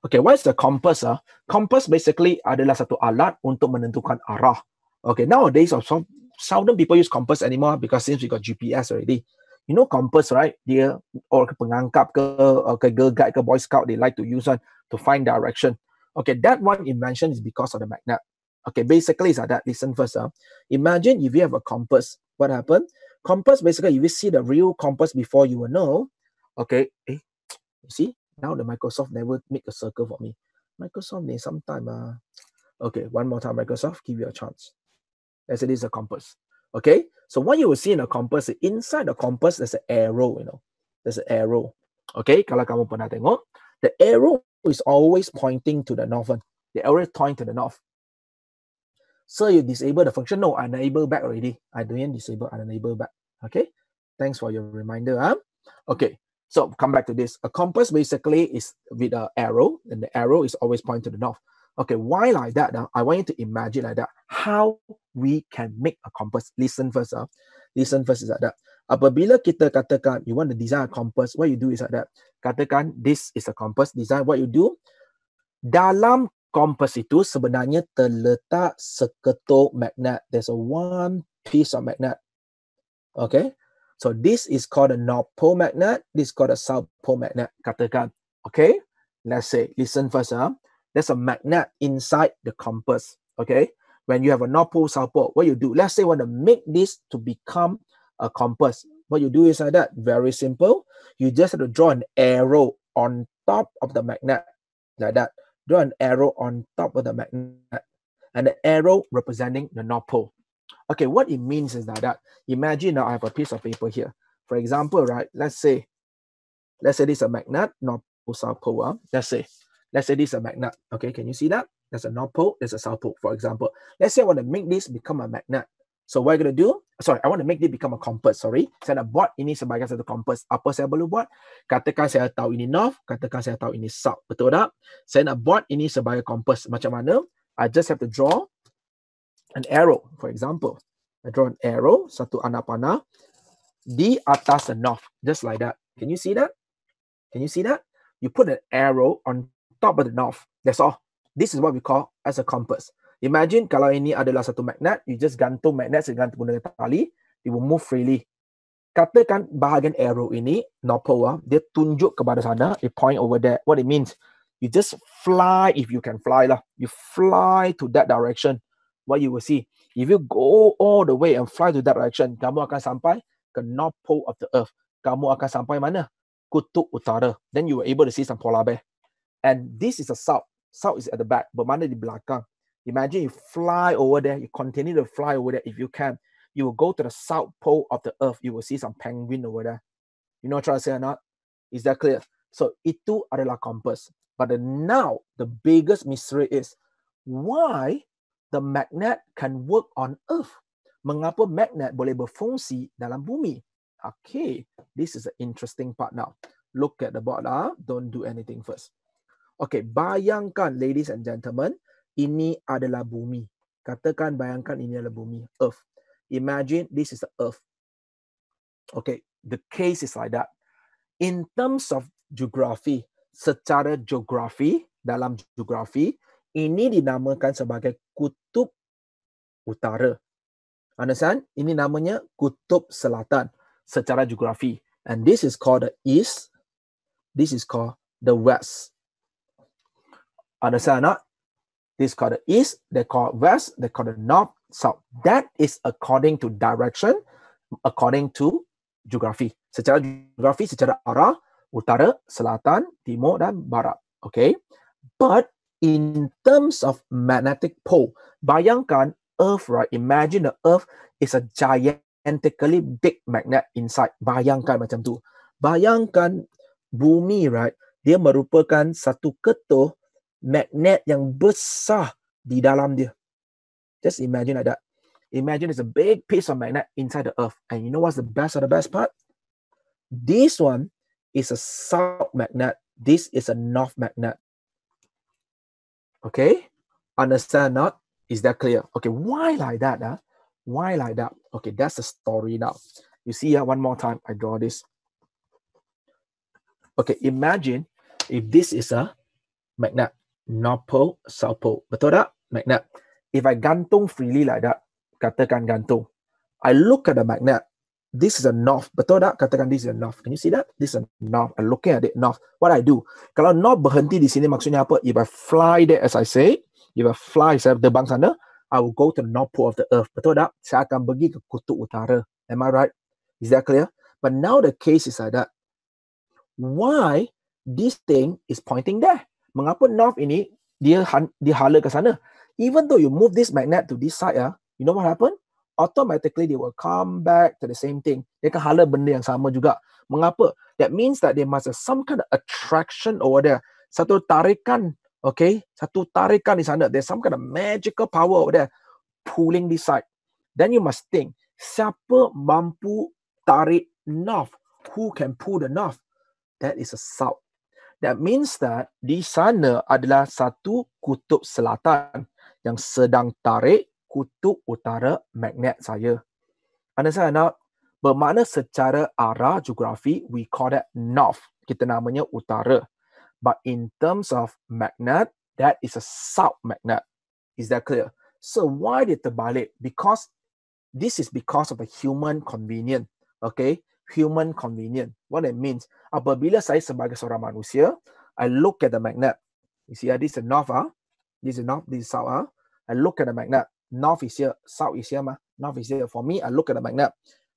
Okay, what is the compass? Uh? Compass basically adalah satu alat untuk menentukan arah. Okay, nowadays also seldom people use compass anymore because since we got GPS already. You know compass, right? Dia or pengangkap ke, or ke girl guide ke boy scout, they like to use one to find direction. Okay, that one invention is because of the magnet. Okay, basically it's like that. Listen first. Uh. Imagine if you have a compass, what happened? Compass basically, if you see the real compass before you will know. Okay, eh, you see, now the Microsoft never make a circle for me. Microsoft need some time. Uh. Okay, one more time, Microsoft, give you a chance. As it is a compass. Okay, so what you will see in a compass, inside the compass, there's an arrow, you know. There's an arrow. Okay, kalau kamu pernah tengok, the arrow is always pointing to the north. The arrow is pointing to the north. So you disable the function? No, I enable back already. I didn't disable, I enable back. Okay, thanks for your reminder. Huh? Okay, so come back to this. A compass basically is with an arrow, and the arrow is always pointing to the north. Okay, why like that? Uh? I want you to imagine like that. How we can make a compass. Listen first. Uh. Listen first is like that. Apabila kita katakan you want to design a compass, what you do is like that. Katakan this is a compass design. What you do? Dalam kompas itu sebenarnya terletak seketul magnet. There's a one piece of magnet. Okay. So this is called a north pole magnet. This is called a south pole magnet. Katakan, okay? Let's say, listen first. Huh? There's a magnet inside the compass. Okay? when you have a north pole, south pole, what you do, let's say you want to make this to become a compass. What you do is like that, very simple. You just have to draw an arrow on top of the magnet, like that. Draw an arrow on top of the magnet, and the arrow representing the north pole. Okay, what it means is that, that imagine now I have a piece of paper here. For example, right, let's say, let's say this is a magnet, north pole, south pole. Uh, let's say, let's say this is a magnet. Okay, can you see that? There's a north pole, there's a south pole, for example. Let's say I want to make this become a magnet. So what I'm going to do, sorry, I want to make this become a compass, sorry. Saya nak buat ini sebagai satu compass. Apa saya perlu buat? Katakan saya tahu ini north, katakan saya tahu ini south. Betul tak? Saya nak buat ini sebagai compass. Macam mana? I just have to draw an arrow, for example. I draw an arrow, satu anak panah, di atas the north, just like that. Can you see that? Can you see that? You put an arrow on top of the north. That's all. This is what we call as a compass. Imagine kalau ini adalah satu magnet, you just gantung magnet dengan tali, it will move freely. Katakan bahagian arrow ini, north pole, dia tunjuk kepada sana, it point over there. What it means, you just fly if you can fly lah. You fly to that direction. What you will see, if you go all the way and fly to that direction, kamu akan sampai ke north pole of the earth. Kamu akan sampai mana? Kutub utara. Then you were able to see some polar bear. And this is a south. South is at the back. Bermana di belakang. Imagine you fly over there. You continue to fly over there if you can. You will go to the south pole of the earth. You will see some penguin over there. You know what I'm trying to say or not? Is that clear? So itu adalah compass. But the, now the biggest mystery is why the magnet can work on Earth. Mengapa magnet boleh berfungsi dalam bumi? Okay, this is an interesting part now. Look at the board ah. Don't do anything first. Okay, bayangkan ladies and gentlemen, ini adalah bumi. Katakan bayangkan ini adalah bumi, Earth. Imagine this is the Earth. Okay, the case is like that. In terms of geography, secara geografi, dalam geografi, ini dinamakan sebagai kutub utara. Understand? Ini namanya kutub selatan secara geografi. And this is called the east. This is called the west. Understand not? This is called the east, they call west, they call the north, south. That is according to direction, according to geografi. Secara geografi, secara arah, utara, selatan, timur, dan barat. Okay? But in terms of magnetic pole, bayangkan Earth, right? Imagine the Earth is a gigantically big magnet inside. Bayangkan macam tu. Bayangkan bumi, right? Dia merupakan satu ketuh magnet yang besar di dalam dia. Just imagine like that. Imagine it's a big piece of magnet inside the Earth. And you know what's the best of the best part? This one is a south magnet. This is a north magnet. Okay, understand not? Is that clear? Okay, why like that? Huh? Why like that? Okay, that's the story now. You see here, one more time, I draw this. Okay, imagine if this is a magnet, north pole, south pole. Betul tak? Magnet. If I gantung freely like that, katakan gantung. I look at the magnet. This is a north. Betul tak? Katakan this is a north. Can you see that? This is a north. I'm looking at it north. What I do? Kalau north berhenti di sini maksudnya apa? If I fly there as I say, if I fly, saya terbang sana, I will go to the north pole of the earth. Betul tak? Saya akan pergi ke kutub utara. Am I right? Is that clear? But now the case is like that. Why this thing is pointing there? Mengapa north ini dia dia hala ke sana? Even though you move this magnet to this side, ah, you know what happened? automatically they will come back to the same thing. Dia akan hala benda yang sama juga. Mengapa? That means that they must have some kind of attraction over there. Satu tarikan, okay? Satu tarikan di sana. There's some kind of magical power over there pulling this side. Then you must think, siapa mampu tarik north? Who can pull the north? That is a south. That means that di sana adalah satu kutub selatan yang sedang tarik kutub utara magnet saya. Understand not? Bermakna secara arah geografi, we call that north. Kita namanya utara. But in terms of magnet, that is a south magnet. Is that clear? So why dia terbalik? Because this is because of a human convenient. Okay? Human convenient. What it means? Apabila saya sebagai seorang manusia, I look at the magnet. You see, this is north, ah. This is north, this is south, ah. I look at the magnet. North is here, south is here, ma. North is here. For me, I look at the magnet.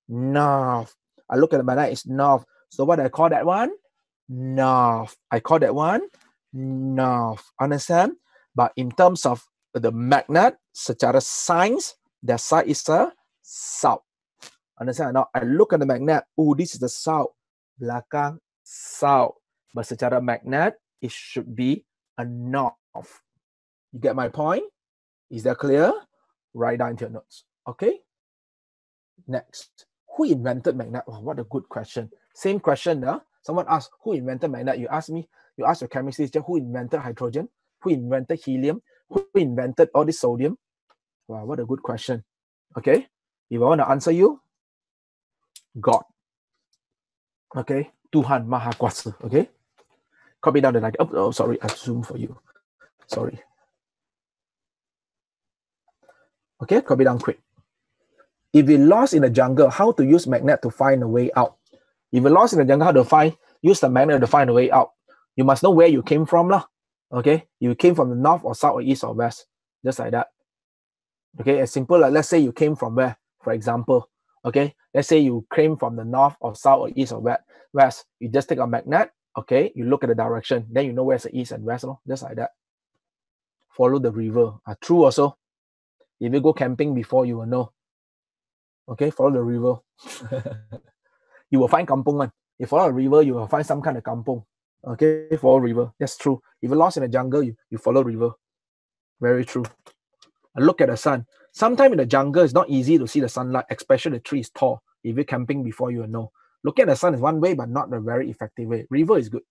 North. I look at the magnet, it's north. So what I call that one? North. I call that one north. Understand? But in terms of the magnet, secara science, their side is a south. Understand? Now I look at the magnet. Oh, this is the south. Belakang south. But secara magnet, it should be a north. You get my point? Is that clear? Write down into your notes. Okay. Next, who invented magnet? Oh, what a good question. Same question. Uh? Someone asked, who invented magnet? You ask me, you ask your chemist teacher, who invented hydrogen? Who invented helium? Who invented all this sodium? Wow, what a good question. Okay. If I want to answer you, God. Okay. Tuhan Maha Kuasa. Okay. Copy down the like. Oh, oh, sorry. I zoom for you. Sorry. Okay. Copy down quick. If you lost in the jungle, how to use magnet to find a way out? If you lost in the jungle, how to find use the magnet to find a way out? You must know where you came from, lah. Okay, you came from the north or south or east or west, just like that. Okay, as simple like let's say you came from where, for example. Okay, let's say you came from the north or south or east or west. You just take a magnet. Okay, you look at the direction, then you know where's the east and west, just like that. Follow the river. Uh, true also. If you go camping before, you will know. Okay, follow the river. you will find kampung one. If follow a river, you will find some kind of kampung. Okay, follow river. That's true. If you're lost in the jungle, you, you follow river. Very true. And look at the sun. Sometimes in the jungle, it's not easy to see the sunlight, especially the tree is tall. If you're camping before, you know. Looking at the sun is one way, but not a very effective way. River is good.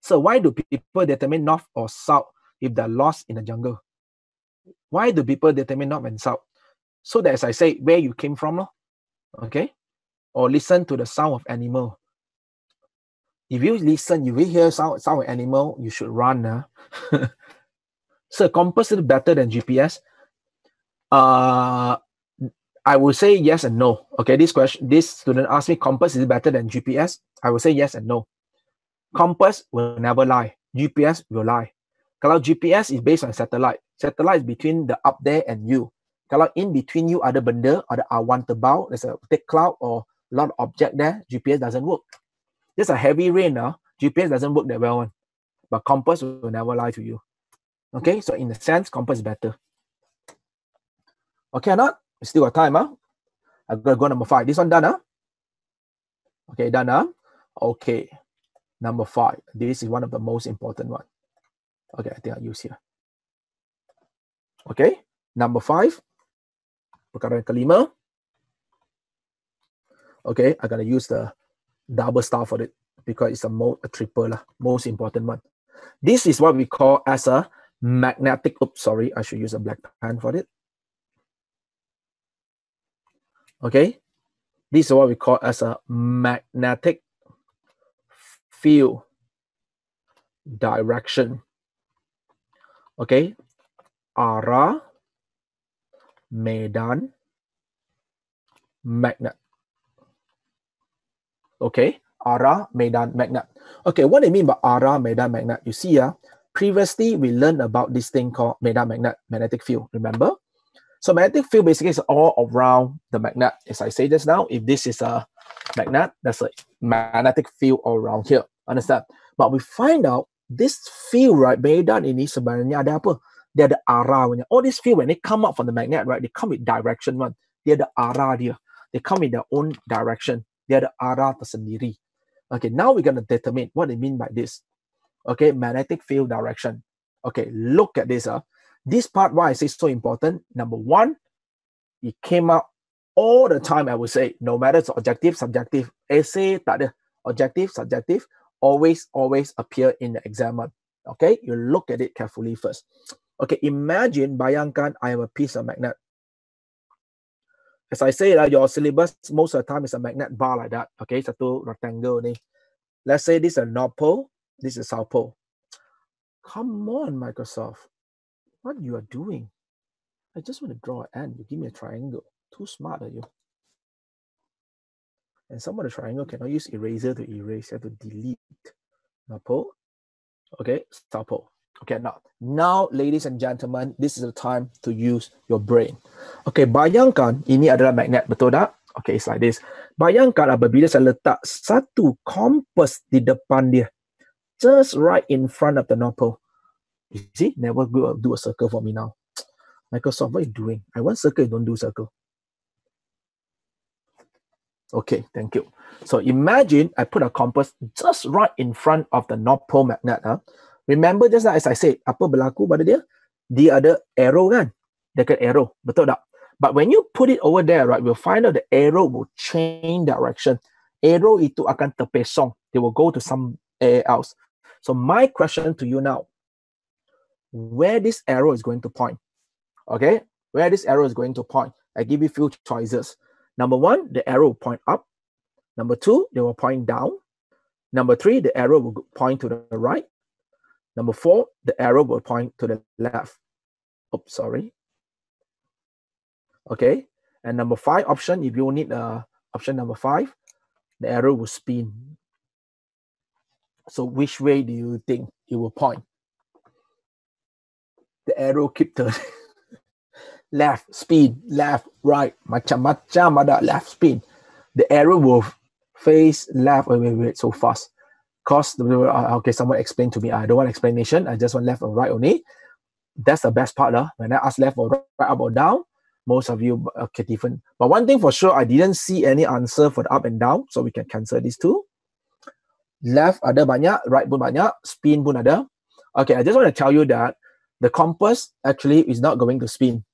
So why do people determine north or south if they're lost in the jungle? Why do people determine north and south? So that as I say, where you came from, okay? Or listen to the sound of animal. If you listen, if you hear sound, sound of animal, you should run. Uh. so compass is better than GPS. Uh, I will say yes and no. Okay, this question, this student asked me, compass is better than GPS. I will say yes and no. Compass will never lie. GPS will lie. Kalau GPS is based on satellite. Satellite is between the up there and you. Kalau in between you ada benda, ada awan tebal, there's a thick cloud or a lot of object there, GPS doesn't work. There's a heavy rain now, GPS doesn't work that well. One. But compass will never lie to you. Okay, so in a sense, compass is better. Okay or not? We still got time, ah? huh? I'm gonna go number five. This one done, huh? Okay, done, huh? Okay, number five. This is one of the most important one. Okay, I think I'll use here. Okay, number five. Perkara kelima. Okay, I'm gonna use the double star for it because it's a, mo- a triple, lah, most important one. This is what we call as a magnetic. Oops, sorry, I should use a black pen for it. Okay, this is what we call as a magnetic field direction. Okay, arah medan magnet. Okay, arah medan magnet. Okay, what you mean by arah medan magnet? You see, uh, previously we learned about this thing called medan magnet, magnetic field. Remember? So magnetic field basically is all around the magnet. As I say just now, if this is a magnet, that's a magnetic field all around here. Understand? But we find out this field, right, medan ini sebenarnya ada apa? Dia ada arah. All these field, when they come up from the magnet, right, they come with direction one. Dia ada arah dia. They come in their own direction. Dia ada arah tersendiri. Okay, now we're going to determine what they mean by this. Okay, magnetic field direction. Okay, look at this. Uh. This part, why I say so important. Number one, it came out all the time, I would say, no matter it's objective, subjective, essay, ada. Objective, subjective, always, always appear in the exam. Okay, you look at it carefully first. Okay, imagine, bayangkan I have a piece of magnet. As I say, uh, your syllabus most of the time is a magnet bar like that. Okay, satu rectangle ni. Let's say this is a North Pole, this is South Pole. Come on, Microsoft. What you are doing? I just want to draw an end. You give me a triangle. Too smart are you? And some of the triangle cannot use eraser to erase. You have to delete. Pole. Okay, Pole. Okay, now, now, ladies and gentlemen, this is the time to use your brain. Okay, bayangkan ini adalah magnet, betul tak? Okay, it's like this. Bayangkan apabila saya letak satu kompas di depan dia, just right in front of the Pole. You see, never go do a circle for me now. Microsoft, what are you doing? I want circle, you don't do circle. Okay, thank you. So imagine I put a compass just right in front of the North Pole magnet. Huh? Remember just as I said, apa berlaku pada dia? Dia ada arrow kan? Dekat arrow, betul tak? But when you put it over there, right, we'll find out the arrow will change direction. Arrow itu akan terpesong. They will go to some else. So my question to you now, where this arrow is going to point? Okay, where this arrow is going to point? I give you a few choices. Number one, the arrow will point up. Number two, they will point down. Number three, the arrow will point to the right. Number four, the arrow will point to the left. Oops, sorry. Okay, and number five option, if you need uh, option number five, the arrow will spin. So which way do you think it will point? The arrow keep turning. left, spin, left, right, macam-macam ada left, spin. The arrow will face left, wait, wait, wait, so fast. Cause, uh, okay, someone explain to me, I don't want explanation, I just want left or right only. That's the best part. Uh. When I ask left or right, up or down, most of you, okay, different. But one thing for sure, I didn't see any answer for the up and down, so we can cancel these two. Left ada banyak, right pun banyak, spin pun ada. Okay, I just want to tell you that the compass actually is not going to spin.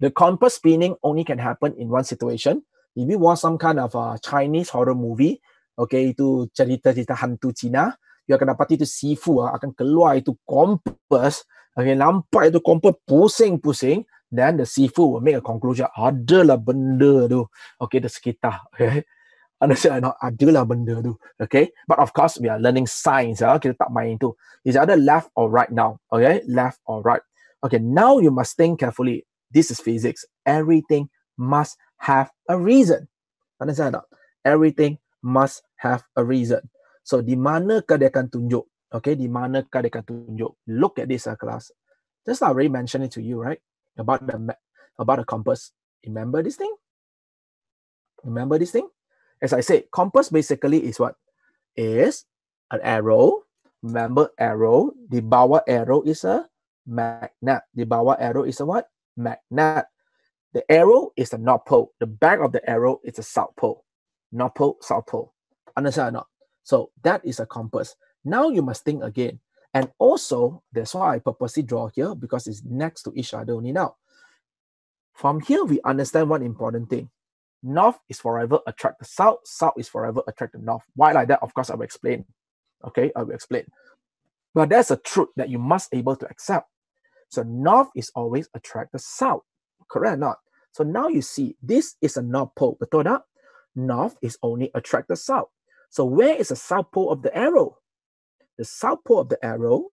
The compass spinning only can happen in one situation. If you watch some kind of a Chinese horror movie, okay, itu cerita-cerita hantu Cina, you akan dapat itu sifu ah, akan keluar itu kompas, okay, nampak itu kompas pusing-pusing, then the sifu will make a conclusion, adalah benda tu, okay, di sekitar, okay. Understand or not? Adalah benda tu. Okay. But of course, we are learning science. Ya. Kita tak main tu. Is either left or right now. Okay. Left or right. Okay. Now you must think carefully. this is physics. Everything must have a reason. Understand tak? Everything must have a reason. So di manakah dia akan tunjuk? Okay, di manakah dia akan tunjuk? Look at this uh, class. Just I already mentioned it to you, right? About the about the compass. Remember this thing? Remember this thing? As I said, compass basically is what? Is an arrow. Remember arrow. The bawah arrow is a magnet. The bawah arrow is a what? magnet. The arrow is the north pole. The back of the arrow is the south pole. North pole, south pole. Understand or not? So that is a compass. Now you must think again. And also, that's why I purposely draw here because it's next to each other only now. From here, we understand one important thing. North is forever attract the south, south is forever attract the north. Why like that? Of course, I will explain. Okay, I will explain. But that's a truth that you must able to accept. So north is always attract the south, correct or not? So now you see this is a north pole, betul tak? North is only attract the south. So where is the south pole of the arrow? The south pole of the arrow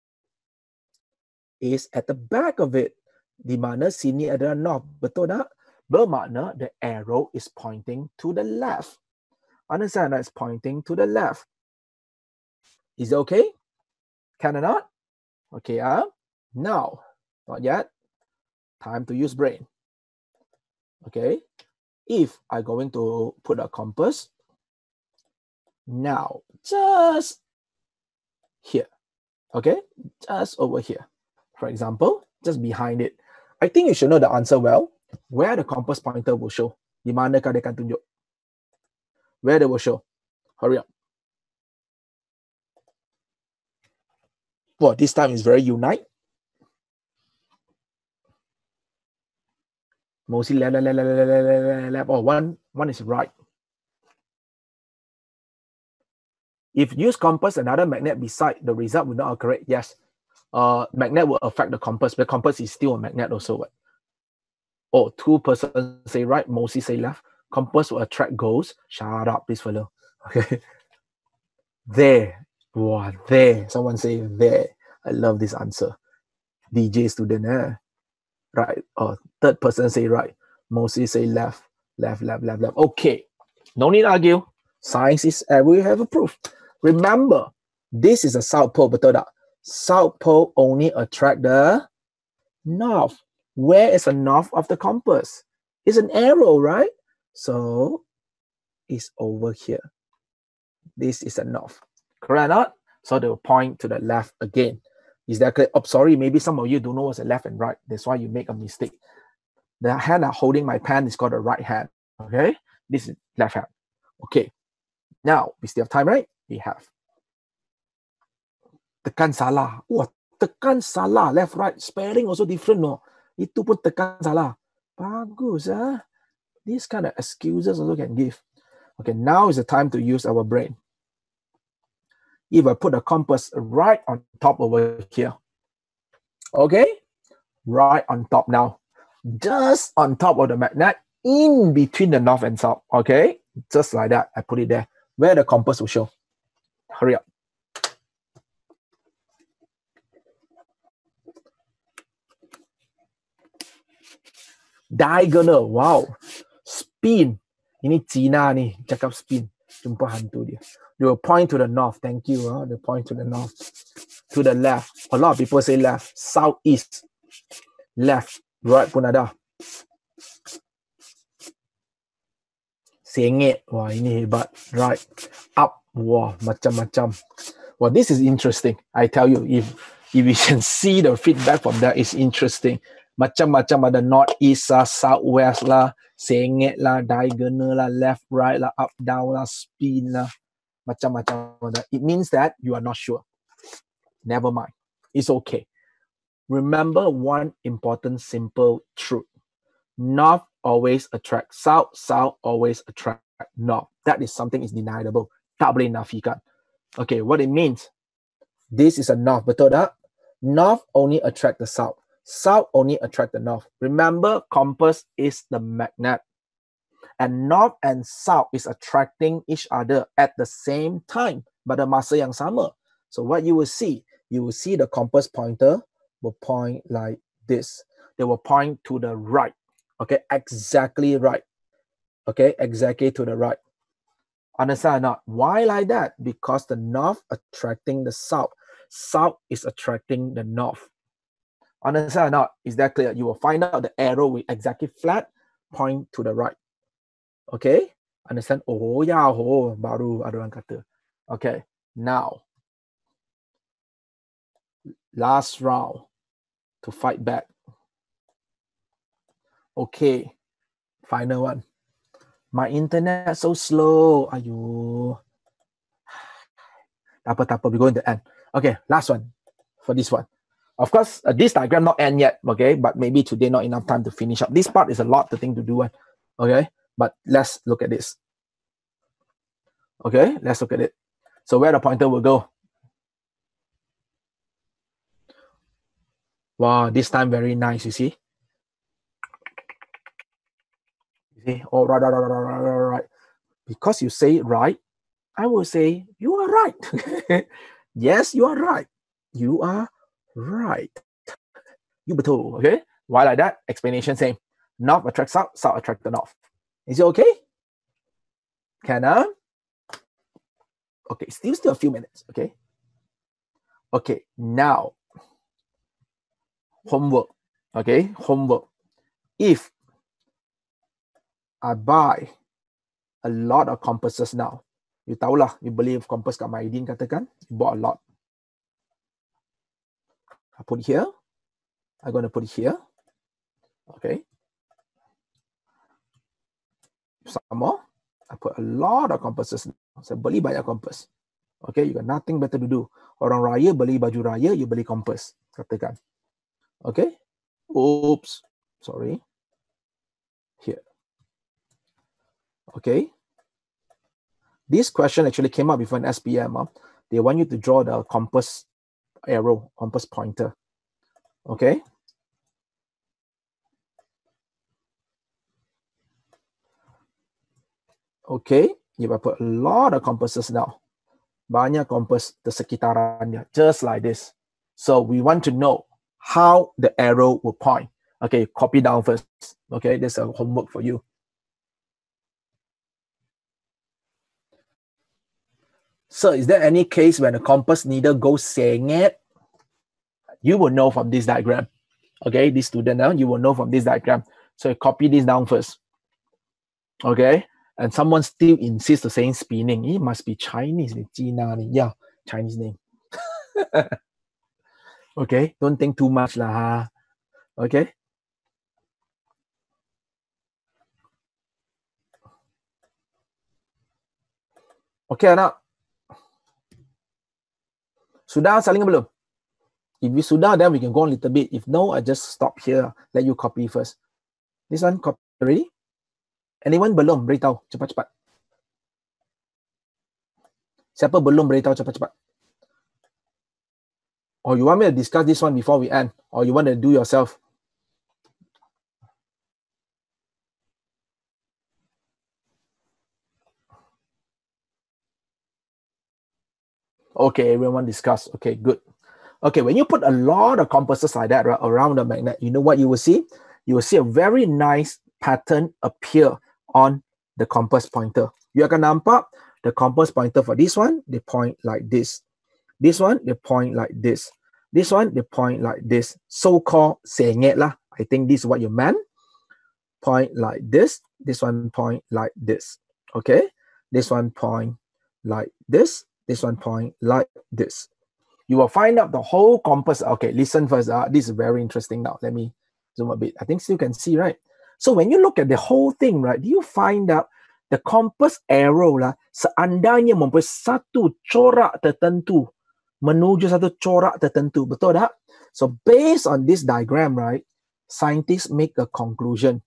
is at the back of it. Di mana sini adalah north, betul tak? Bermakna the arrow is pointing to the left. Understand that it's pointing to the left. Is it okay? Can or not? Okay, uh, now not yet. Time to use brain. Okay. If I'm going to put a compass, now just here. Okay. Just over here. For example, just behind it. I think you should know the answer well. Where the compass pointer will show. Di manakah dia akan tunjuk? Where they will show. Hurry up. Well, this time is very unite. Mostly left, left, left, left, left, left. Oh, one, one is right. If use compass, another magnet beside, the result will not occur. Yes, uh, magnet will affect the compass, but compass is still a magnet also. What? Oh, two persons say right, mostly say left. Compass will attract ghosts. Shut up, this fellow. Okay. There. Wow, there. Someone say there. I love this answer. DJ student, eh? right? Or third person say right. Mostly say left, left, left, left, left. Okay. No need to argue. Science is we have a proof. Remember, this is a south pole, betul? South pole only attract the north. Where is the north of the compass? It's an arrow, right? So it's over here. This is the north. Correct or not? So they will point to the left again. Is that clear? Oh, sorry, maybe some of you don't know what's the left and right. That's why you make a mistake. The hand I'm holding my pen is called the right hand. Okay, this is left hand. Okay, now we still have time, right? We have. Tekan salah. Wah, tekan salah. Left, right. Spelling also different, no? Itu pun tekan salah. Bagus, ah. These kind of excuses also can give. Okay, now is the time to use our brain. If I put the compass right on top over here, okay, right on top now, just on top of the magnet, in between the north and south, okay, just like that, I put it there, where the compass will show. Hurry up. Diagonal, wow. Spin. Ini Cina nih, cakap spin. Jumpa hantu dia. They will point to the north. Thank you. Huh? They point to the north. To the left. A lot of people say left. Southeast. Left. Right pun ada. Sengit. Wah, ini hebat. Right. Up. Wah, macam-macam. Well, this is interesting. I tell you, if if you can see the feedback from that, it's interesting. Macam-macam ada north, east lah, southwest lah, sengit lah, diagonal lah, left, right lah, up, down lah, spin lah. Macam-macam ada. It means that you are not sure. Never mind. It's okay. Remember one important simple truth. North always attract south, south always attract north. That is something is deniable. Tak boleh nafikan. Okay, what it means. This is a north, betul tak? North only attract the south. South only attract the north. Remember, compass is the magnet. And north and south is attracting each other at the same time. Pada masa yang sama. So what you will see, you will see the compass pointer will point like this. They will point to the right. Okay, exactly right. Okay, exactly to the right. Understand or not? Why like that? Because the north attracting the south. South is attracting the north. Understand or not? Is that clear? You will find out the arrow will exactly flat, point to the right. Okay? Understand? Oh ya, oh, baru ada orang kata. Okay, now. Last round to fight back. Okay, final one. My internet so slow. Ayo. Tak apa, tak. We go in the end. Okay, last one for this one. Of course, uh, this diagram not end yet, okay? But maybe today not enough time to finish up. This part is a lot the thing to do, okay? But let's look at this. Okay, let's look at it. So where the pointer will go? Wow, this time very nice, you see? You see? Oh, right, right, right, right, right, right. Because you say right, I will say you are right. yes, you are right. You are right. You betul, okay? Why like that? Explanation same. North attracts south, south attracts the north. Is it okay? Can I? Okay, still still a few minutes, okay? Okay, now homework. Okay, homework. If I buy a lot of compasses now, you tahu lah, you beli compass kat Mydin katakan, you bought a lot. I put it here. I'm going to put it here. Okay. Some more. I put a lot of compasses. Saya beli banyak kompas. Okay, you got nothing better to do. Orang raya beli baju raya, you beli kompas. Katakan. Okay. Oops. Sorry. Here. Okay. This question actually came up before an SPM. Huh? They want you to draw the compass arrow, compass pointer. Okay. Okay, if I put a lot of compasses now, banyak compass the sekitarannya, just like this. So we want to know how the arrow will point. Okay, copy down first. Okay, there's a homework for you. So is there any case when the compass needle goes saying it? You will know from this diagram. Okay, this student now, you will know from this diagram. So copy this down first. Okay, and someone still insists to saying spinning. It must be Chinese. Yeah, Chinese name. okay, don't think too much lah. Okay. Okay anak. Sudah saling belum? If we sudah, then we can go on a little bit. If no, I just stop here. Let you copy first. This one copy ready? Anyone belum? Beritahu cepat-cepat. Siapa belum beritahu cepat-cepat? Or you want me to discuss this one before we end? Or you want to do yourself? Okay, everyone discuss. Okay, good. Okay, when you put a lot of compasses like that right, around the magnet, you know what you will see? You will see a very nice pattern appear on the compass pointer. You akan nampak the compass pointer for this one, they point like this. This one, they point like this. This one, they point like this. So-called sengit lah. I think this is what you meant. Point like this. This one point like this. Okay? This one point like this this one point like this. You will find out the whole compass. Okay, listen first. Uh, this is very interesting now. Let me zoom a bit. I think you can see, right? So when you look at the whole thing, right, you find out the compass arrow lah, seandainya mempunyai satu corak tertentu menuju satu corak tertentu. Betul tak? So based on this diagram, right, scientists make a conclusion.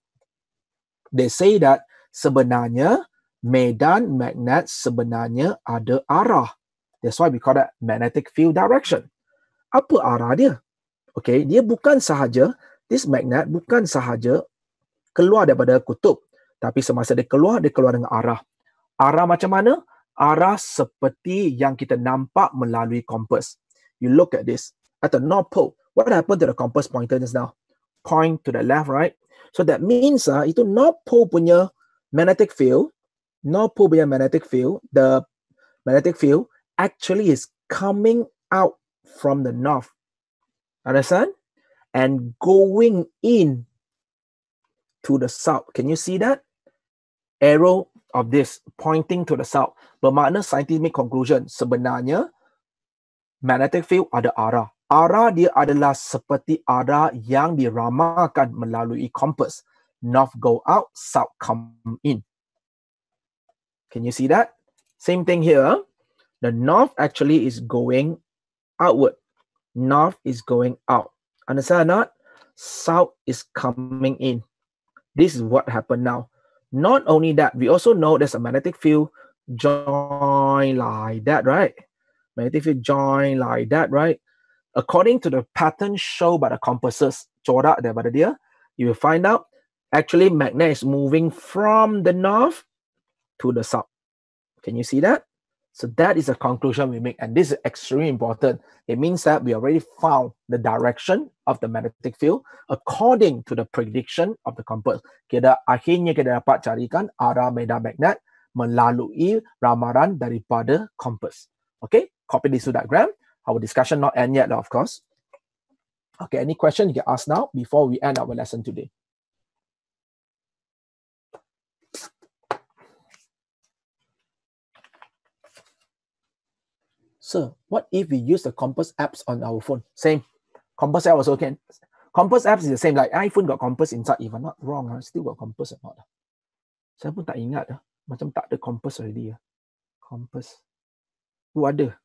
They say that sebenarnya medan magnet sebenarnya ada arah. That's why we call that magnetic field direction. Apa arah dia? Okay, dia bukan sahaja, this magnet bukan sahaja keluar daripada kutub. Tapi semasa dia keluar, dia keluar dengan arah. Arah macam mana? Arah seperti yang kita nampak melalui kompas. You look at this. At the North Pole, what happened to the compass pointer just now? Point to the left, right? So that means uh, itu North Pole punya magnetic field North Pole magnetic field, the magnetic field actually is coming out from the north. Understand? And going in to the south. Can you see that? Arrow of this pointing to the south. Bermakna scientific conclusion sebenarnya magnetic field ada arah. Arah dia adalah seperti arah yang diramalkan melalui kompas. North go out, south come in. Can you see that? Same thing here. The north actually is going outward. North is going out. Understand or not? South is coming in. This is what happened now. Not only that, we also know there's a magnetic field join like that, right? Magnetic field join like that, right? According to the pattern shown by the compasses, corak daripada dia, you will find out actually magnet is moving from the north to the south. Can you see that? So that is a conclusion we make, and this is extremely important. It means that we already found the direction of the magnetic field according to the prediction of the compass. Kita akhirnya kita dapat carikan arah medan magnet melalui ramalan daripada compass. Okay, copy this to diagram. Our discussion not end yet, of course. Okay, any question you can ask now before we end our lesson today? Sir, what if we use the Compass apps on our phone? Same. Compass app also can. Compass apps is the same. Like iPhone got Compass inside. If I'm not wrong, I still got Compass or not. Saya pun tak ingat dah. Macam tak ada Compass already. Ya. Compass. Oh, ada.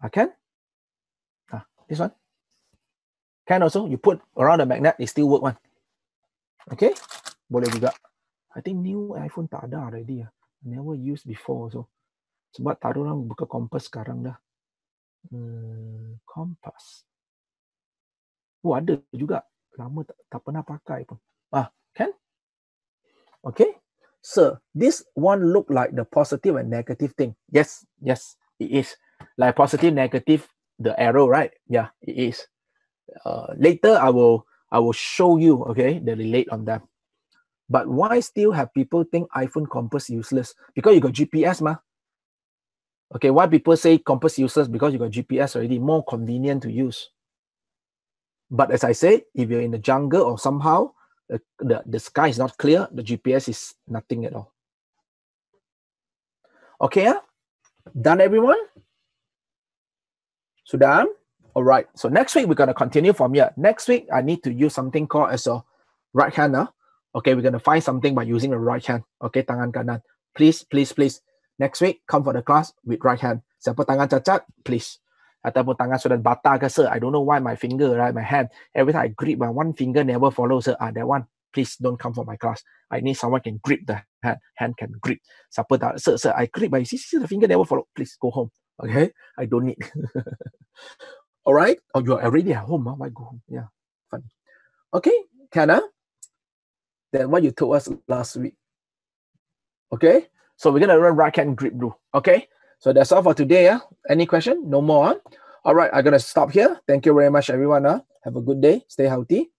Ah, can? Ah, this one. Can also. You put around the magnet, it still work one. Okay? Boleh juga. I think new iPhone tak ada already. Ya. Never used before also. Sebab orang buka kompas sekarang dah. Hmm, kompas. Oh, ada juga. Lama tak, tak pernah pakai pun. Ah, kan? Okay. So, this one look like the positive and negative thing. Yes, yes, it is. Like positive, negative, the arrow, right? Yeah, it is. Uh, later, I will I will show you, okay, the relate on that. But why still have people think iPhone compass useless? Because you got GPS, ma. Okay, why people say compass useless? Because you got GPS already, more convenient to use. But as I said, if you're in the jungle or somehow the, the, the sky is not clear, the GPS is nothing at all. Okay, yeah? done everyone? Sudah? All right. So next week we're gonna continue from here. Next week I need to use something called as a right hand. Uh. Okay, we're gonna find something by using the right hand. Okay, tangan kanan. Please, please, please. Next week come for the class with right hand. Siapa tangan cacat, please. Ataupun tangan sudah bata ke sir, I don't know why my finger, right, my hand, every time I grip, my one finger never follows sir. Ah, that one, please don't come for my class. I need someone can grip the hand, hand can grip. Siapa tak, sir, sir, I grip, but see, see, the finger never follow. Please go home. Okay, I don't need. All right. Oh, you're already at home. Huh? Why go home? Yeah, funny. Okay, Kana. Ah? Then what you told us last week. Okay, so we're gonna run right hand grip rule. Okay, so that's all for today. Yeah. Any question? No more. Huh? All right, I'm gonna stop here. Thank you very much, everyone. Huh? Have a good day. Stay healthy.